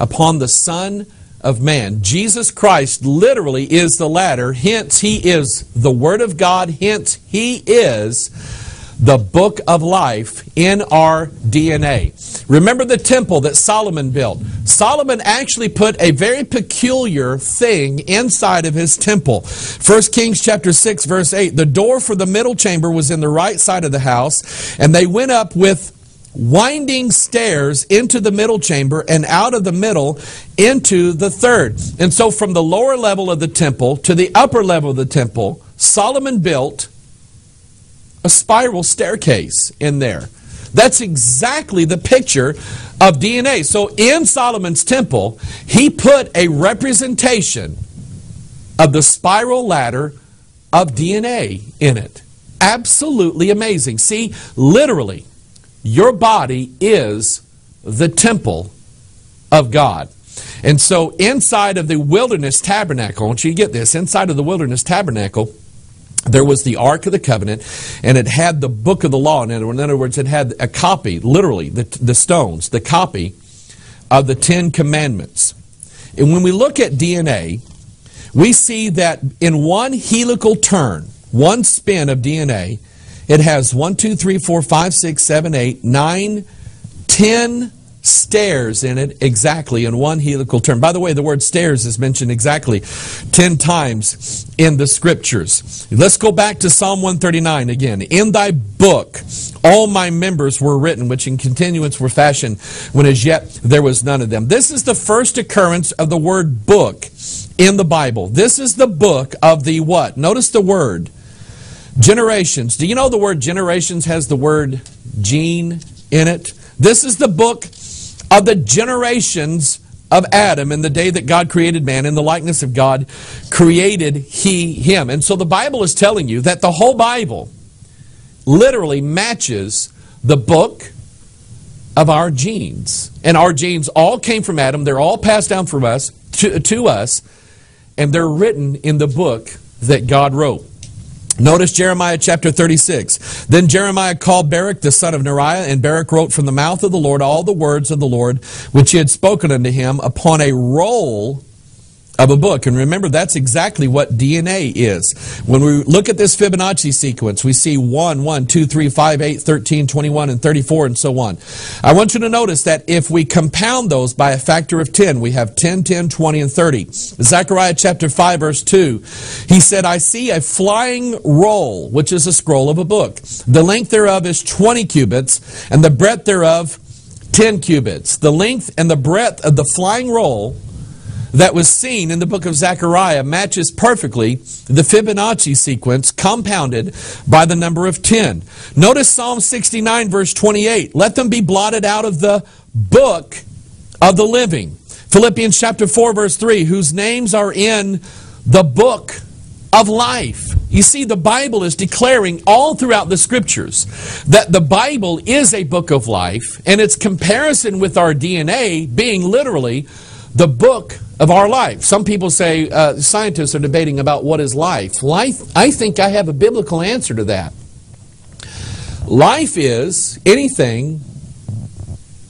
Upon the Son of man. Jesus Christ literally is the ladder, hence he is the Word of God, hence he is the book of life in our DNA. Remember the temple that Solomon built. Solomon actually put a very peculiar thing inside of his temple. 1 Kings chapter 6 verse 8, the door for the middle chamber was in the right side of the house, and they went up with winding stairs into the middle chamber and out of the middle into the third. And so from the lower level of the temple to the upper level of the temple, Solomon built a spiral staircase in there. That's exactly the picture of DNA. So in Solomon's temple, he put a representation of the spiral ladder of DNA in it. Absolutely amazing. See, literally, your body is the temple of God. And so inside of the wilderness tabernacle, I want you to get this, inside of the wilderness tabernacle, there was the Ark of the Covenant, and it had the book of the law. In other words, it had a copy, literally, the, the stones, the copy of the Ten Commandments. And when we look at DNA, we see that in one helical turn, one spin of DNA, it has 1, 2, 3, 4, 5, 6, 7, 8, 9, 10 stairs in it exactly in one helical turn. By the way, the word stairs is mentioned exactly 10 times in the scriptures. Let's go back to Psalm 139 again. In thy book all my members were written, which in continuance were fashioned when as yet there was none of them. This is the first occurrence of the word book in the Bible. This is the book of the what? Notice the word Generations. Do you know the word generations has the word gene in it? This is the book of the generations of Adam in the day that God created man in the likeness of God created he him. And so the Bible is telling you that the whole Bible literally matches the book of our genes. And our genes all came from Adam. They're all passed down from us to, to us and they're written in the book that God wrote. Notice Jeremiah chapter 36. Then Jeremiah called Baruch the son of Neriah, and Baruch wrote from the mouth of the Lord all the words of the Lord which he had spoken unto him upon a roll of a book. And remember, that's exactly what DNA is. When we look at this Fibonacci sequence, we see 1, 1, 2, 3, 5, 8, 13, 21, and 34, and so on. I want you to notice that if we compound those by a factor of 10, we have 10, 10, 20, and 30. Zechariah chapter 5, verse 2, he said, I see a flying roll, which is a scroll of a book. The length thereof is 20 cubits, and the breadth thereof 10 cubits. The length and the breadth of the flying roll that was seen in the book of Zechariah matches perfectly the Fibonacci sequence compounded by the number of 10. Notice Psalm 69 verse 28. Let them be blotted out of the book of the living. Philippians chapter 4, verse 3, whose names are in the book of life. You see, the Bible is declaring all throughout the scriptures that the Bible is a book of life, and its comparison with our DNA being literally the book of our life. Some people say, uh, scientists are debating about what is life. Life, I think I have a biblical answer to that. Life is anything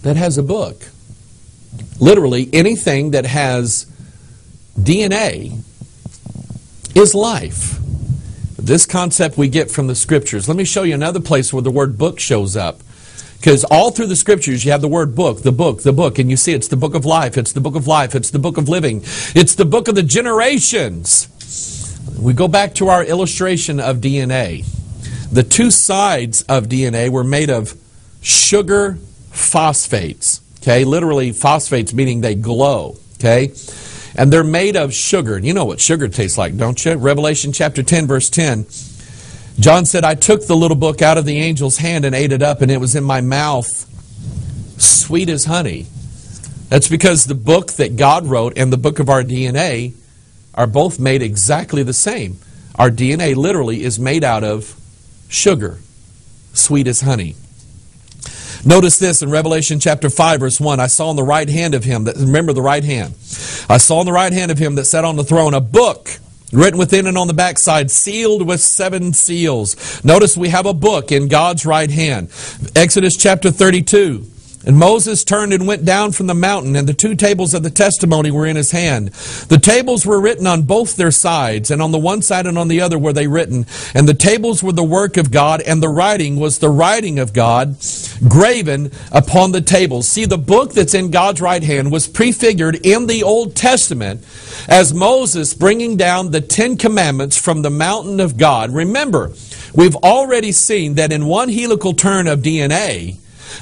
that has a book. Literally, anything that has DNA is life. This concept we get from the scriptures. Let me show you another place where the word book shows up. Because all through the scriptures, you have the word book, the book, the book, and you see it's the book of life, it's the book of life, it's the book of living, it's the book of the generations. We go back to our illustration of DNA. The two sides of DNA were made of sugar phosphates. Okay, literally phosphates meaning they glow. Okay, and they're made of sugar. And you know what sugar tastes like, don't you? Revelation chapter 10, verse 10. John said, I took the little book out of the angel's hand and ate it up, and it was in my mouth sweet as honey. That's because the book that God wrote and the book of our DNA are both made exactly the same. Our DNA literally is made out of sugar, sweet as honey. Notice this in Revelation chapter 5, verse 1. I saw on the right hand of him that, remember the right hand. I saw on the right hand of him that sat on the throne a book written within and on the backside, sealed with seven seals. Notice we have a book in God's right hand. Exodus chapter 32. And Moses turned and went down from the mountain, and the two tables of the testimony were in his hand. The tables were written on both their sides, and on the one side and on the other were they written. And the tables were the work of God, and the writing was the writing of God, graven upon the tables. See, the book that's in God's right hand was prefigured in the Old Testament as Moses bringing down the Ten Commandments from the mountain of God. Remember, we've already seen that in one helical turn of DNA,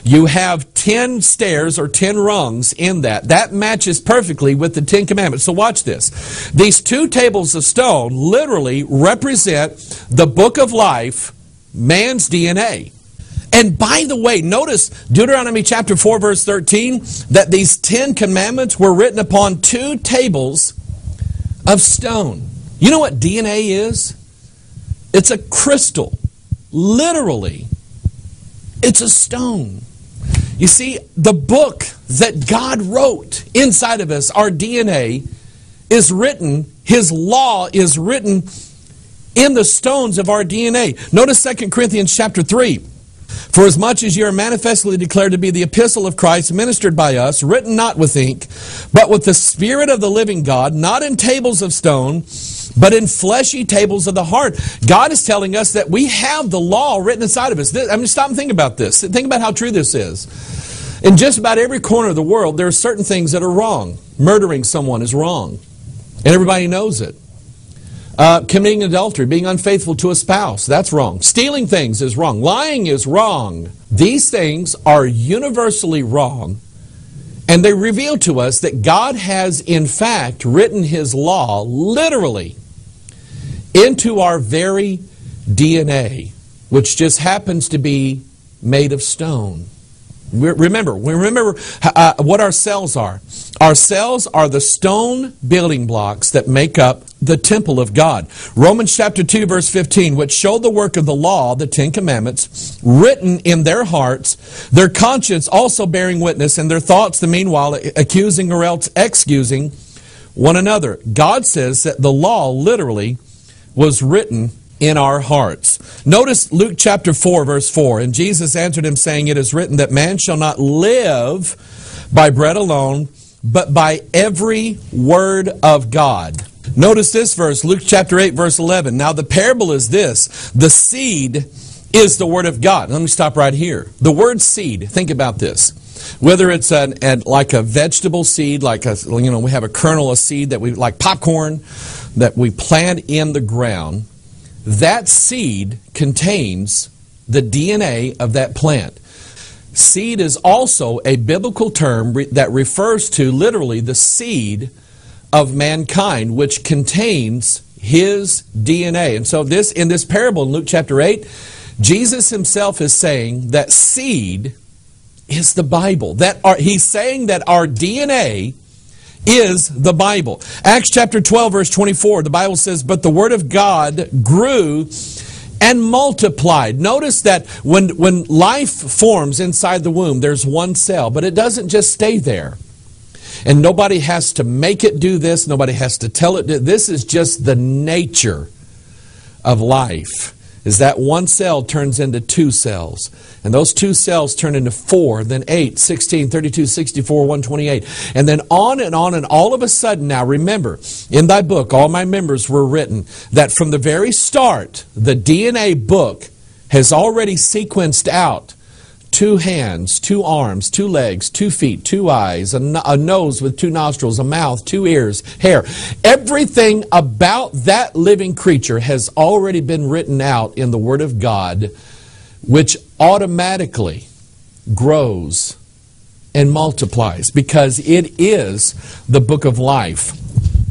you have 10 stairs or 10 rungs in that. That matches perfectly with the 10 commandments. So watch this. These two tables of stone literally represent the book of life, man's DNA. And by the way, notice Deuteronomy chapter 4 verse 13 that these 10 commandments were written upon two tables of stone. You know what DNA is? It's a crystal. Literally, it's a stone. You see, the book that God wrote inside of us, our DNA, is written, His law is written in the stones of our DNA. Notice 2 Corinthians chapter 3. For as much as you are manifestly declared to be the epistle of Christ, ministered by us, written not with ink, but with the Spirit of the living God, not in tables of stone, but in fleshy tables of the heart. God is telling us that we have the law written inside of us. I mean, stop and think about this. Think about how true this is. In just about every corner of the world, there are certain things that are wrong. Murdering someone is wrong, and everybody knows it. Uh, committing adultery, being unfaithful to a spouse, that's wrong. Stealing things is wrong. Lying is wrong. These things are universally wrong, and they reveal to us that God has, in fact, written His law literally into our very DNA, which just happens to be made of stone. Remember, we remember uh, what our cells are. Our cells are the stone building blocks that make up the temple of God. Romans chapter 2 verse 15, which show the work of the law, the Ten Commandments, written in their hearts, their conscience also bearing witness, and their thoughts the meanwhile accusing or else excusing one another. God says that the law literally was written in our hearts. Notice Luke chapter 4, verse 4. And Jesus answered him, saying, It is written that man shall not live by bread alone, but by every word of God. Notice this verse, Luke chapter 8, verse 11. Now the parable is this the seed is the word of God. Let me stop right here. The word seed, think about this. Whether it's an, an, like a vegetable seed, like a, you know, we have a kernel of seed that we like popcorn that we plant in the ground, that seed contains the DNA of that plant. Seed is also a biblical term that refers to literally the seed of mankind, which contains his DNA. And so this in this parable in Luke chapter 8, Jesus himself is saying that seed is the Bible. That our, he's saying that our DNA is the Bible. Acts chapter 12 verse 24, the Bible says, "But the word of God grew and multiplied." Notice that when when life forms inside the womb, there's one cell, but it doesn't just stay there. And nobody has to make it do this, nobody has to tell it. This is just the nature of life is that one cell turns into two cells. And those two cells turn into four, then 8, 16, 32, 64, 128. And then on and on, and all of a sudden now, remember, in thy book, all my members were written, that from the very start, the DNA book has already sequenced out two hands, two arms, two legs, two feet, two eyes, a, a, nose with two nostrils, a mouth, two ears, hair. Everything about that living creature has already been written out in the Word of God, which automatically grows and multiplies because it is the book of life.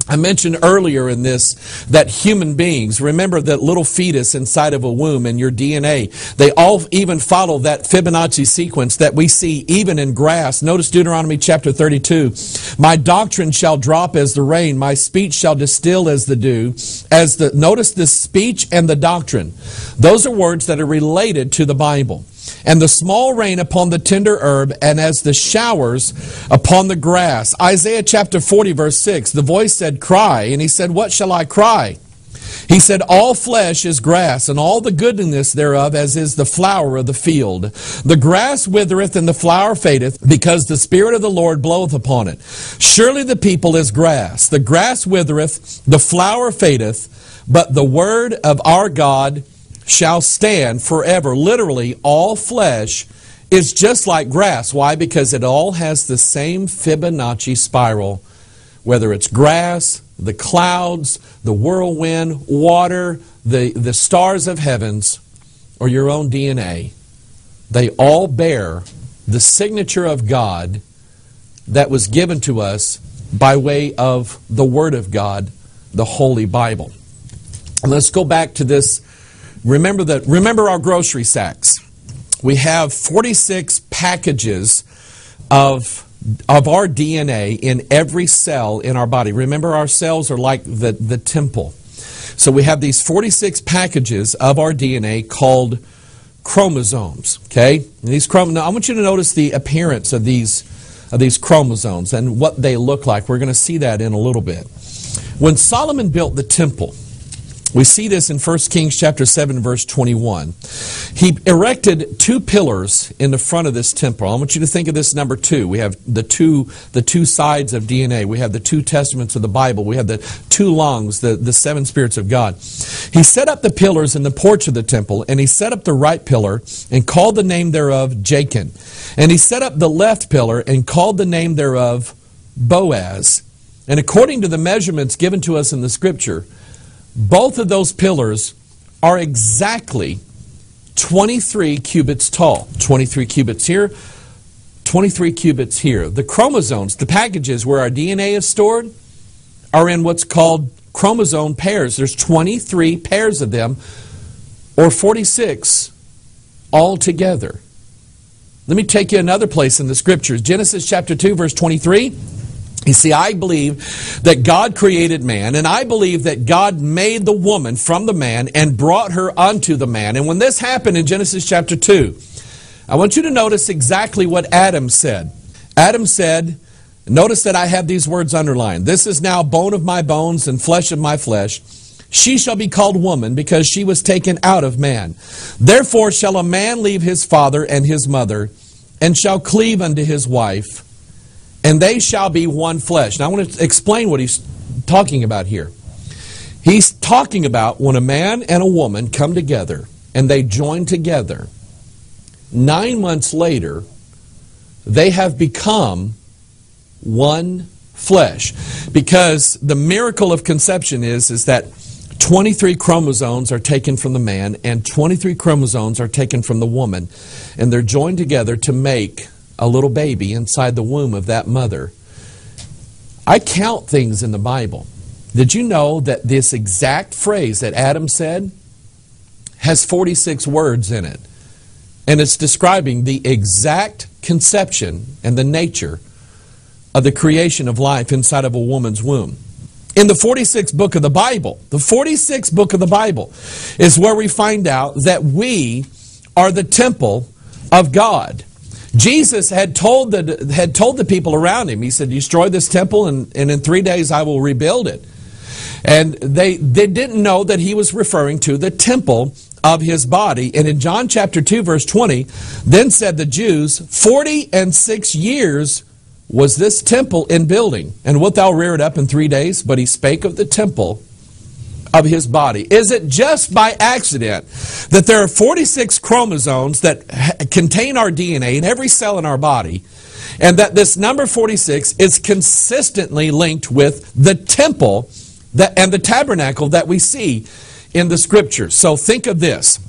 I mentioned earlier in this that human beings, remember that little fetus inside of a womb and your DNA, they all even follow that Fibonacci sequence that we see even in grass. Notice Deuteronomy chapter 32. My doctrine shall drop as the rain, my speech shall distill as the dew. As the notice the speech and the doctrine. Those are words that are related to the Bible and the small rain upon the tender herb, and as the showers upon the grass. Isaiah chapter 40, verse 6. The voice said, Cry. And he said, What shall I cry? He said, All flesh is grass, and all the goodness thereof as is the flower of the field. The grass withereth, and the flower fadeth, because the Spirit of the Lord bloweth upon it. Surely the people is grass. The grass withereth, the flower fadeth, but the word of our God shall stand forever. Literally, all flesh is just like grass. Why? Because it all has the same Fibonacci spiral. Whether it's grass, the clouds, the whirlwind, water, the, the stars of heavens, or your own DNA, they all bear the signature of God that was given to us by way of the Word of God, the Holy Bible. Let's go back to this Remember that remember our grocery sacks. We have 46 packages of of our DNA in every cell in our body. Remember our cells are like the, the temple. So we have these 46 packages of our DNA called chromosomes. Okay? And these chrom- now I want you to notice the appearance of these of these chromosomes and what they look like. We're going to see that in a little bit. When Solomon built the temple, we see this in 1 Kings chapter 7 verse 21. He erected two pillars in the front of this temple. I want you to think of this number 2. We have the two the two sides of DNA. We have the two testaments of the Bible. We have the two lungs, the, the seven spirits of God. He set up the pillars in the porch of the temple, and he set up the right pillar and called the name thereof Jachin. And he set up the left pillar and called the name thereof Boaz. And according to the measurements given to us in the scripture, both of those pillars are exactly 23 cubits tall. 23 cubits here, 23 cubits here. The chromosomes, the packages where our DNA is stored, are in what's called chromosome pairs. There's 23 pairs of them, or 46 altogether. Let me take you another place in the scriptures. Genesis chapter 2, verse 23. You see, I believe that God created man, and I believe that God made the woman from the man and brought her unto the man. And when this happened in Genesis chapter 2, I want you to notice exactly what Adam said. Adam said, Notice that I have these words underlined. This is now bone of my bones and flesh of my flesh. She shall be called woman because she was taken out of man. Therefore shall a man leave his father and his mother and shall cleave unto his wife and they shall be one flesh. Now, I want to explain what he's talking about here. He's talking about when a man and a woman come together and they join together, nine months later, they have become one flesh. Because the miracle of conception is, is that 23 chromosomes are taken from the man and 23 chromosomes are taken from the woman, and they're joined together to make a little baby inside the womb of that mother. I count things in the Bible. Did you know that this exact phrase that Adam said has 46 words in it? And it's describing the exact conception and the nature of the creation of life inside of a woman's womb. In the 46th book of the Bible, the 46th book of the Bible is where we find out that we are the temple of God. Jesus had told the, had told the people around him, he said, Destroy this temple, and, and in three days I will rebuild it. And they, they didn't know that he was referring to the temple of his body. And in John chapter 2, verse 20, then said the Jews, 40 and six years was this temple in building. And wilt thou rear it up in three days? But he spake of the temple of his body. Is it just by accident that there are 46 chromosomes that contain our DNA in every cell in our body? And that this number 46 is consistently linked with the temple that, and the tabernacle that we see in the scriptures. So think of this.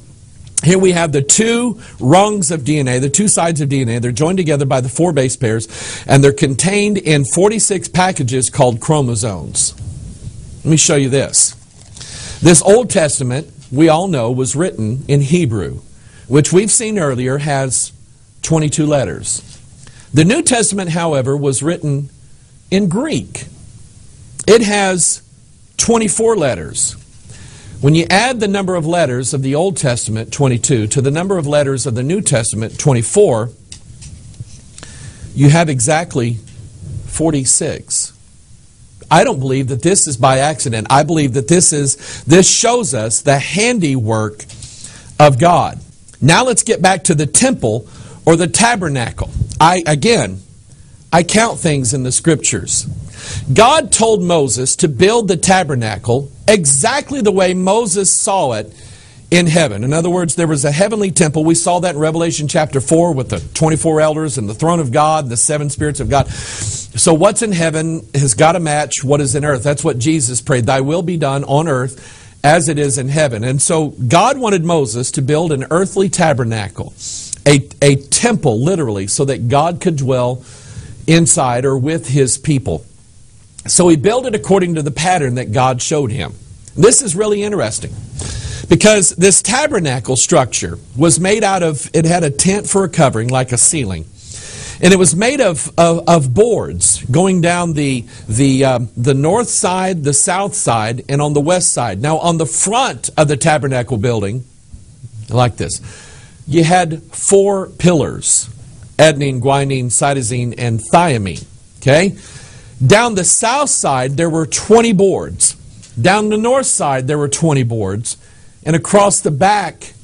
Here we have the two rungs of DNA, the two sides of DNA. They're joined together by the four base pairs, and they're contained in 46 packages called chromosomes. Let me show you this. This Old Testament, we all know, was written in Hebrew, which we've seen earlier has 22 letters. The New Testament, however, was written in Greek. It has 24 letters. When you add the number of letters of the Old Testament, 22, to the number of letters of the New Testament, 24, you have exactly 46. I don't believe that this is by accident. I believe that this is this shows us the handiwork of God. Now let's get back to the temple or the tabernacle. I again, I count things in the scriptures. God told Moses to build the tabernacle exactly the way Moses saw it in heaven. In other words, there was a heavenly temple. We saw that in Revelation chapter 4 with the 24 elders and the throne of God, the seven spirits of God. So, what's in heaven has got to match what is in earth. That's what Jesus prayed. Thy will be done on earth as it is in heaven. And so, God wanted Moses to build an earthly tabernacle, a, a temple, literally, so that God could dwell inside or with his people. So he built it according to the pattern that God showed him. This is really interesting because this tabernacle structure was made out of, it had a tent for a covering, like a ceiling. And it was made of, of, of boards going down the, the, um, the north side, the south side, and on the west side. Now, on the front of the tabernacle building, like this, you had four pillars adenine, guanine, cytosine, and thymine. Okay? Down the south side, there were 20 boards. Down the north side, there were 20 boards. And across the back,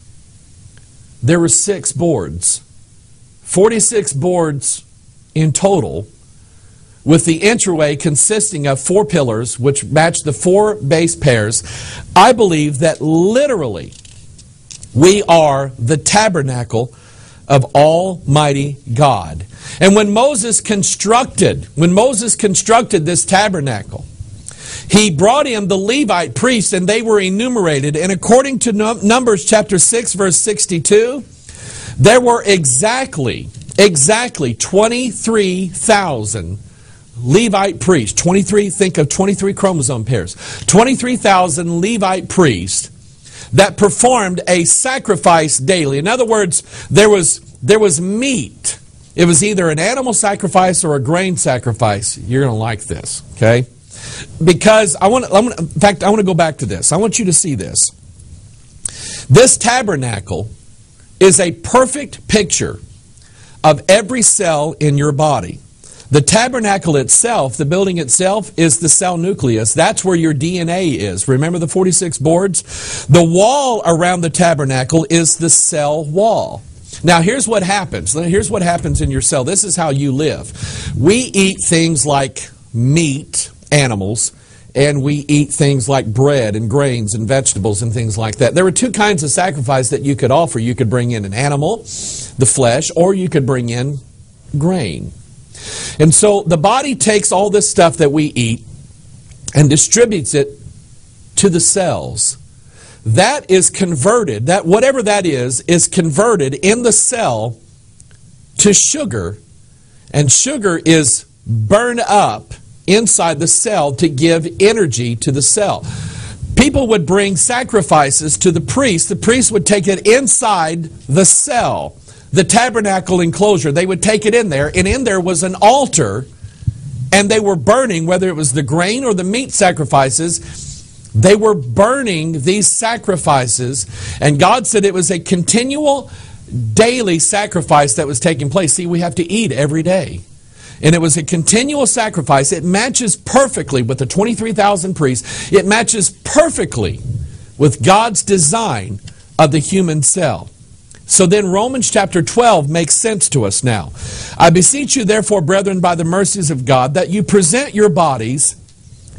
there were six boards. 46 boards in total, with the entryway consisting of four pillars, which match the four base pairs. I believe that literally we are the tabernacle of Almighty God. And when Moses constructed, when Moses constructed this tabernacle, he brought in the Levite priests and they were enumerated. And according to Numbers chapter 6 verse 62, there were exactly, exactly 23,000 Levite priests. 23, think of 23 chromosome pairs. 23,000 Levite priests that performed a sacrifice daily. In other words, there was, there was meat it was either an animal sacrifice or a grain sacrifice. You're going to like this, okay? Because I want, to, in fact, I want to go back to this. I want you to see this. This tabernacle is a perfect picture of every cell in your body. The tabernacle itself, the building itself, is the cell nucleus. That's where your DNA is. Remember the 46 boards? The wall around the tabernacle is the cell wall. Now, here's what happens. Here's what happens in your cell. This is how you live. We eat things like meat, animals, and we eat things like bread and grains and vegetables and things like that. There were two kinds of sacrifice that you could offer. You could bring in an animal, the flesh, or you could bring in grain. And so the body takes all this stuff that we eat and distributes it to the cells that is converted, that whatever that is, is converted in the cell to sugar, and sugar is burned up inside the cell to give energy to the cell. People would bring sacrifices to the priest. The priest would take it inside the cell. the tabernacle enclosure. They would take it in there, and in there was an altar, and they were burning, whether it was the grain or the meat sacrifices, they were burning these sacrifices, and God said it was a continual daily sacrifice that was taking place. See, we have to eat every day. And it was a continual sacrifice. It matches perfectly with the 23,000 priests. It matches perfectly with God's design of the human cell. So then Romans chapter 12 makes sense to us now. I beseech you, therefore, brethren, by the mercies of God, that you present your bodies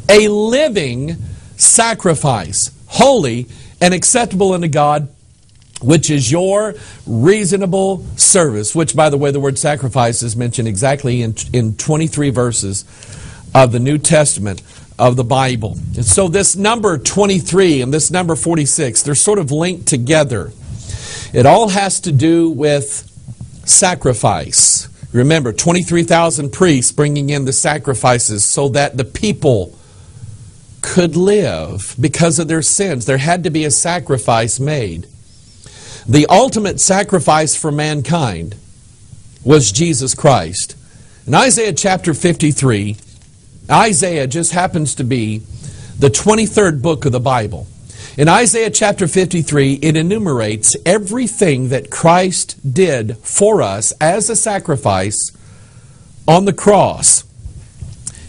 a living sacrifice, holy and acceptable unto God, which is your reasonable service. Which, by the way, the word sacrifice is mentioned exactly in, in 23 verses of the New Testament of the Bible. And so this number 23 and this number 46, they're sort of linked together. It all has to do with sacrifice. Remember, 23,000 priests bringing in the sacrifices so that the people could live because of their sins. There had to be a sacrifice made. The ultimate sacrifice for mankind was Jesus Christ. In Isaiah chapter 53, Isaiah just happens to be the 23rd book of the Bible. In Isaiah chapter 53, it enumerates everything that Christ did for us as a sacrifice on the cross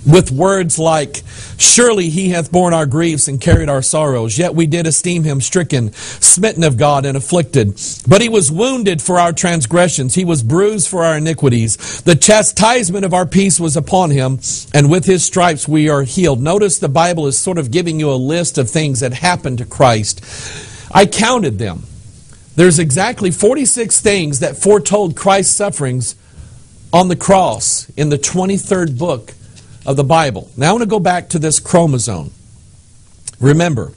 with words like, Surely he hath borne our griefs and carried our sorrows, yet we did esteem him stricken, smitten of God, and afflicted. But he was wounded for our transgressions, he was bruised for our iniquities. The chastisement of our peace was upon him, and with his stripes we are healed. Notice the Bible is sort of giving you a list of things that happened to Christ. I counted them. There's exactly 46 things that foretold Christ's sufferings on the cross in the 23rd book of the Bible. Now I want to go back to this chromosome. Remember,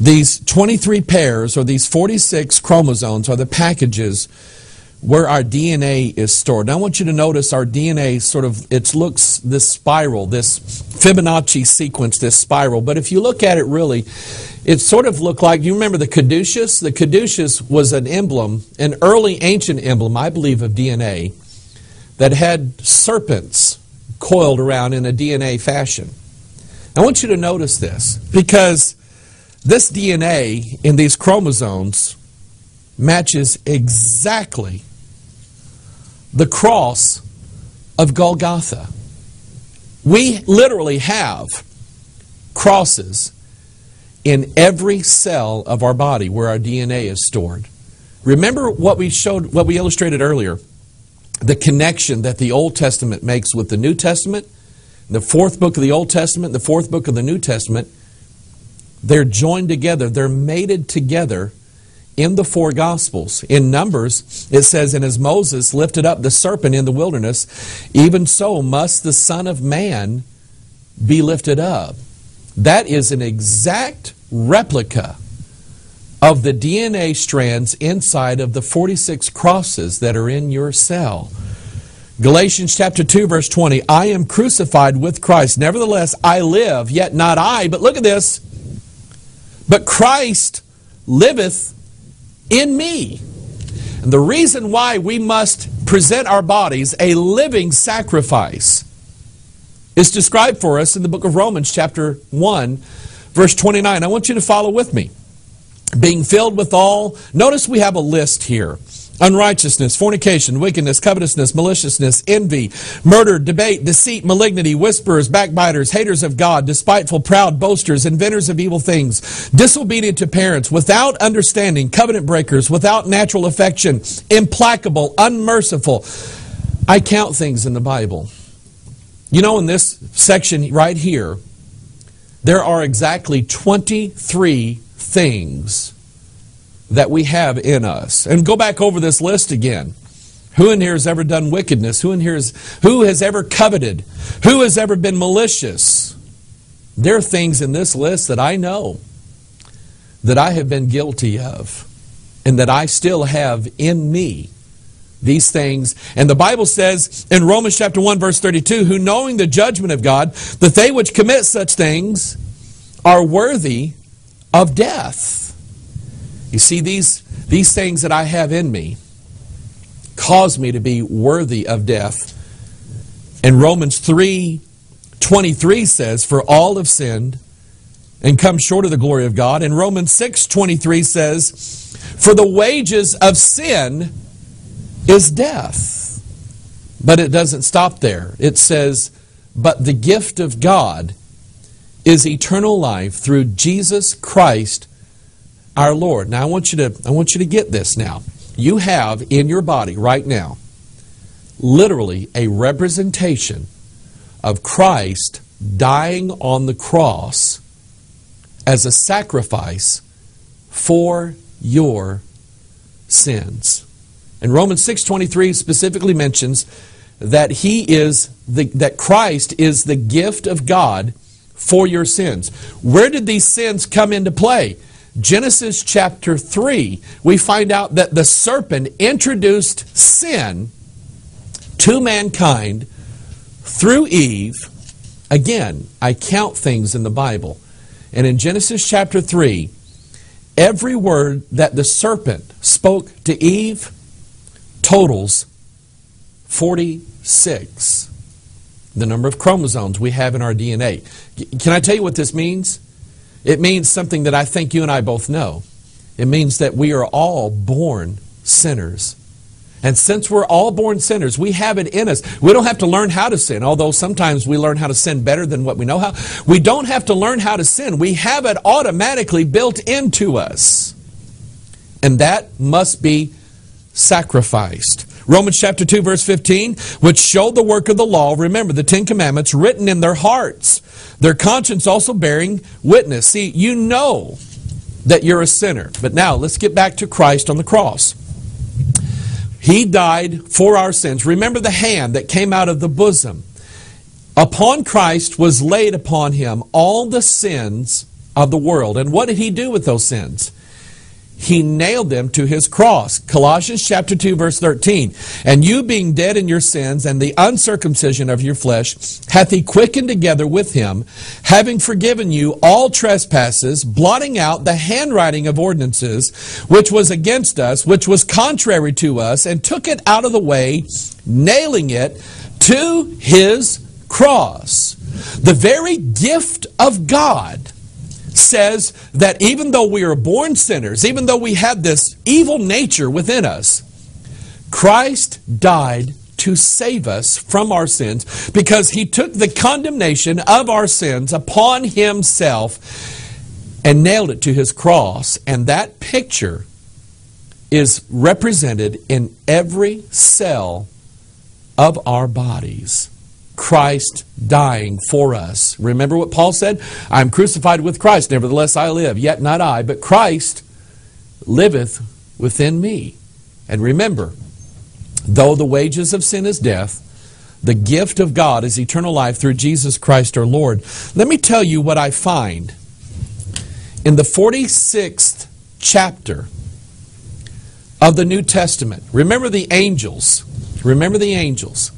these 23 pairs or these 46 chromosomes are the packages where our DNA is stored. Now I want you to notice our DNA sort of it looks this spiral, this Fibonacci sequence, this spiral. But if you look at it really, it sort of looked like you remember the caduceus? The caduceus was an emblem, an early ancient emblem, I believe, of DNA that had serpents coiled around in a DNA fashion. I want you to notice this because this DNA in these chromosomes matches exactly the cross of Golgotha. We literally have crosses in every cell of our body where our DNA is stored. Remember what we showed what we illustrated earlier the connection that the Old Testament makes with the New Testament, the fourth book of the Old Testament, the fourth book of the New Testament, they're joined together, they're mated together in the four Gospels. In Numbers, it says, And as Moses lifted up the serpent in the wilderness, even so must the Son of Man be lifted up. That is an exact replica of the DNA strands inside of the 46 crosses that are in your cell. Galatians chapter 2 verse 20, I am crucified with Christ. Nevertheless, I live, yet not I, but look at this. But Christ liveth in me. And the reason why we must present our bodies a living sacrifice is described for us in the book of Romans chapter 1 verse 29. I want you to follow with me being filled with all. Notice we have a list here unrighteousness, fornication, wickedness, covetousness, maliciousness, envy, murder, debate, deceit, malignity, whisperers, backbiters, haters of God, despiteful, proud, boasters, inventors of evil things, disobedient to parents, without understanding, covenant breakers, without natural affection, implacable, unmerciful. I count things in the Bible. You know, in this section right here, there are exactly 23 things that we have in us. And go back over this list again. Who in here has ever done wickedness? Who in here is, who has ever coveted? Who has ever been malicious? There are things in this list that I know that I have been guilty of and that I still have in me these things. And the Bible says in Romans chapter 1 verse 32, who knowing the judgment of God, that they which commit such things are worthy of death. You see, these, these things that I have in me, cause me to be worthy of death. And Romans 3 23 says, For all have sinned and come short of the glory of God. And Romans 6 23 says, For the wages of sin is death. But it doesn't stop there. It says, But the gift of God is eternal life through Jesus Christ our Lord. Now I want you to I want you to get this now. You have in your body right now literally a representation of Christ dying on the cross as a sacrifice for your sins. And Romans 6:23 specifically mentions that he is the, that Christ is the gift of God for your sins. Where did these sins come into play? Genesis chapter 3, we find out that the serpent introduced sin to mankind through Eve. Again, I count things in the Bible. And in Genesis chapter 3, every word that the serpent spoke to Eve totals 46. The number of chromosomes we have in our DNA. Can I tell you what this means? It means something that I think you and I both know. It means that we are all born sinners. And since we're all born sinners, we have it in us. We don't have to learn how to sin, although sometimes we learn how to sin better than what we know how. We don't have to learn how to sin. We have it automatically built into us. And that must be sacrificed. Romans chapter 2 verse 15, which showed the work of the law, remember the 10 commandments written in their hearts, their conscience also bearing witness. See, you know that you're a sinner. But now let's get back to Christ on the cross. He died for our sins. Remember the hand that came out of the bosom. Upon Christ was laid upon him all the sins of the world. And what did he do with those sins? He nailed them to his cross. Colossians chapter 2 verse 13. And you being dead in your sins and the uncircumcision of your flesh hath he quickened together with him, having forgiven you all trespasses, blotting out the handwriting of ordinances, which was against us, which was contrary to us, and took it out of the way, nailing it to his cross. The very gift of God says that even though we are born sinners, even though we have this evil nature within us, Christ died to save us from our sins because he took the condemnation of our sins upon himself and nailed it to his cross. And that picture is represented in every cell of our bodies. Christ dying for us. Remember what Paul said? I am crucified with Christ, nevertheless I live, yet not I, but Christ liveth within me. And remember, though the wages of sin is death, the gift of God is eternal life through Jesus Christ our Lord. Let me tell you what I find in the 46th chapter of the New Testament. Remember the angels. Remember the angels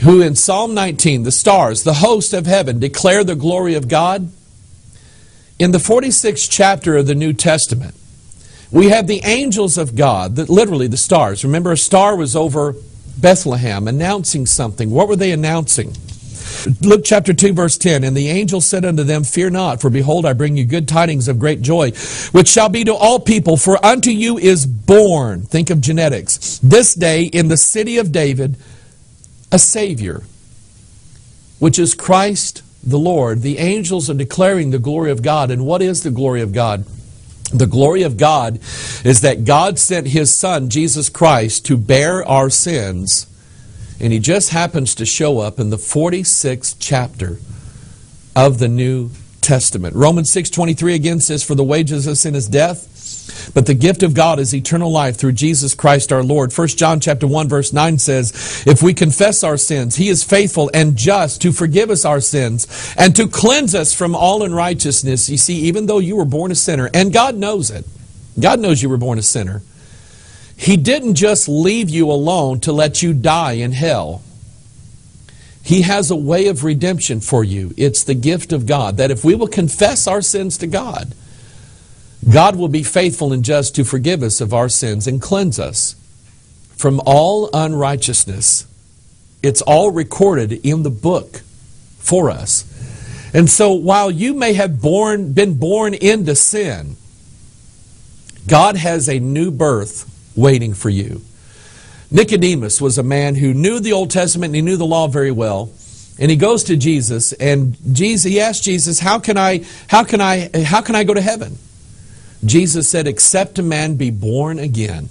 who in Psalm 19, the stars, the host of heaven, declare the glory of God. In the 46th chapter of the New Testament, we have the angels of God, that literally the stars. Remember, a star was over Bethlehem announcing something. What were they announcing? Luke chapter 2, verse 10 And the angel said unto them, Fear not, for behold, I bring you good tidings of great joy, which shall be to all people, for unto you is born, think of genetics, this day in the city of David a Savior, which is Christ the Lord. The angels are declaring the glory of God. And what is the glory of God? The glory of God is that God sent His Son, Jesus Christ, to bear our sins. And He just happens to show up in the 46th chapter of the New Testament. Romans 6.23 again says, For the wages of sin is death, but the gift of God is eternal life through Jesus Christ our Lord. 1 John chapter 1 verse 9 says, If we confess our sins, he is faithful and just to forgive us our sins and to cleanse us from all unrighteousness. You see, even though you were born a sinner, and God knows it, God knows you were born a sinner, he didn't just leave you alone to let you die in hell. He has a way of redemption for you. It's the gift of God that if we will confess our sins to God, God will be faithful and just to forgive us of our sins and cleanse us from all unrighteousness. It's all recorded in the book for us. And so while you may have born, been born into sin, God has a new birth waiting for you. Nicodemus was a man who knew the Old Testament and he knew the law very well. And he goes to Jesus and Jesus he asked Jesus, "How can I how can I how can I go to heaven?" Jesus said, "Except a man be born again,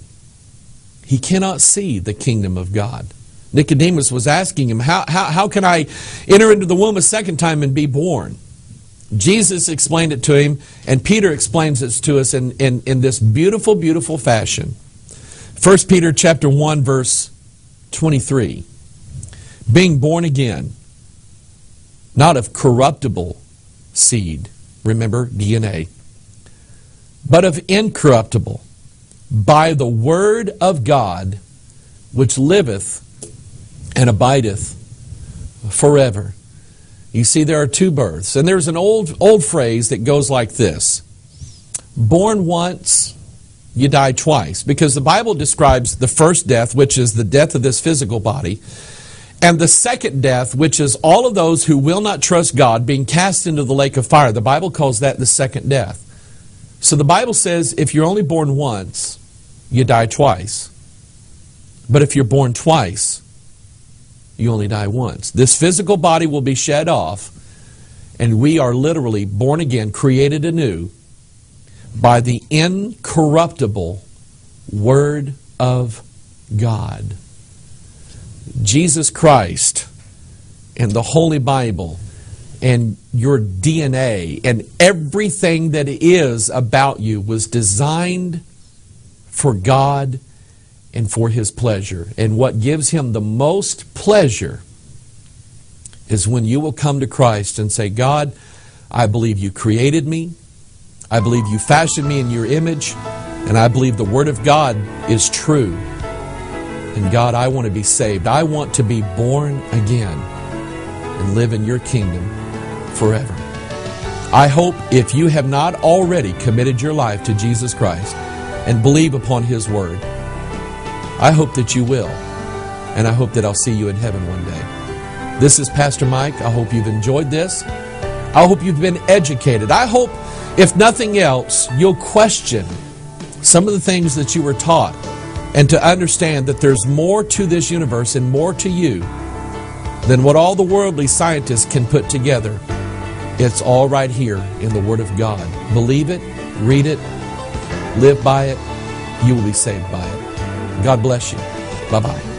he cannot see the kingdom of God." Nicodemus was asking him, how, how, how can I enter into the womb a second time and be born? Jesus explained it to him, and Peter explains it to us in, in, in this beautiful, beautiful fashion. 1 Peter chapter 1, verse 23. Being born again, not of corruptible seed, remember DNA, but of incorruptible, by the word of God, which liveth and abideth forever. You see, there are two births. And there's an old, old phrase that goes like this Born once, you die twice. Because the Bible describes the first death, which is the death of this physical body, and the second death, which is all of those who will not trust God being cast into the lake of fire. The Bible calls that the second death. So the Bible says if you're only born once, you die twice. But if you're born twice, you only die once. This physical body will be shed off, and we are literally born again, created anew by the incorruptible Word of God. Jesus Christ and the Holy Bible and your DNA and everything that is about you was designed for God and for his pleasure. And what gives him the most pleasure is when you will come to Christ and say, God, I believe you created me. I believe you fashioned me in your image. And I believe the Word of God is true. And God, I want to be saved. I want to be born again and live in your kingdom forever. I hope if you have not already committed your life to Jesus Christ and believe upon His Word, I hope that you will. And I hope that I'll see you in heaven one day. This is Pastor Mike. I hope you've enjoyed this. I hope you've been educated. I hope, if nothing else, you'll question some of the things that you were taught and to understand that there's more to this universe and more to you than what all the worldly scientists can put together. It's all right here in the Word of God. Believe it, read it, live by it, you will be saved by it. God bless you. Bye bye.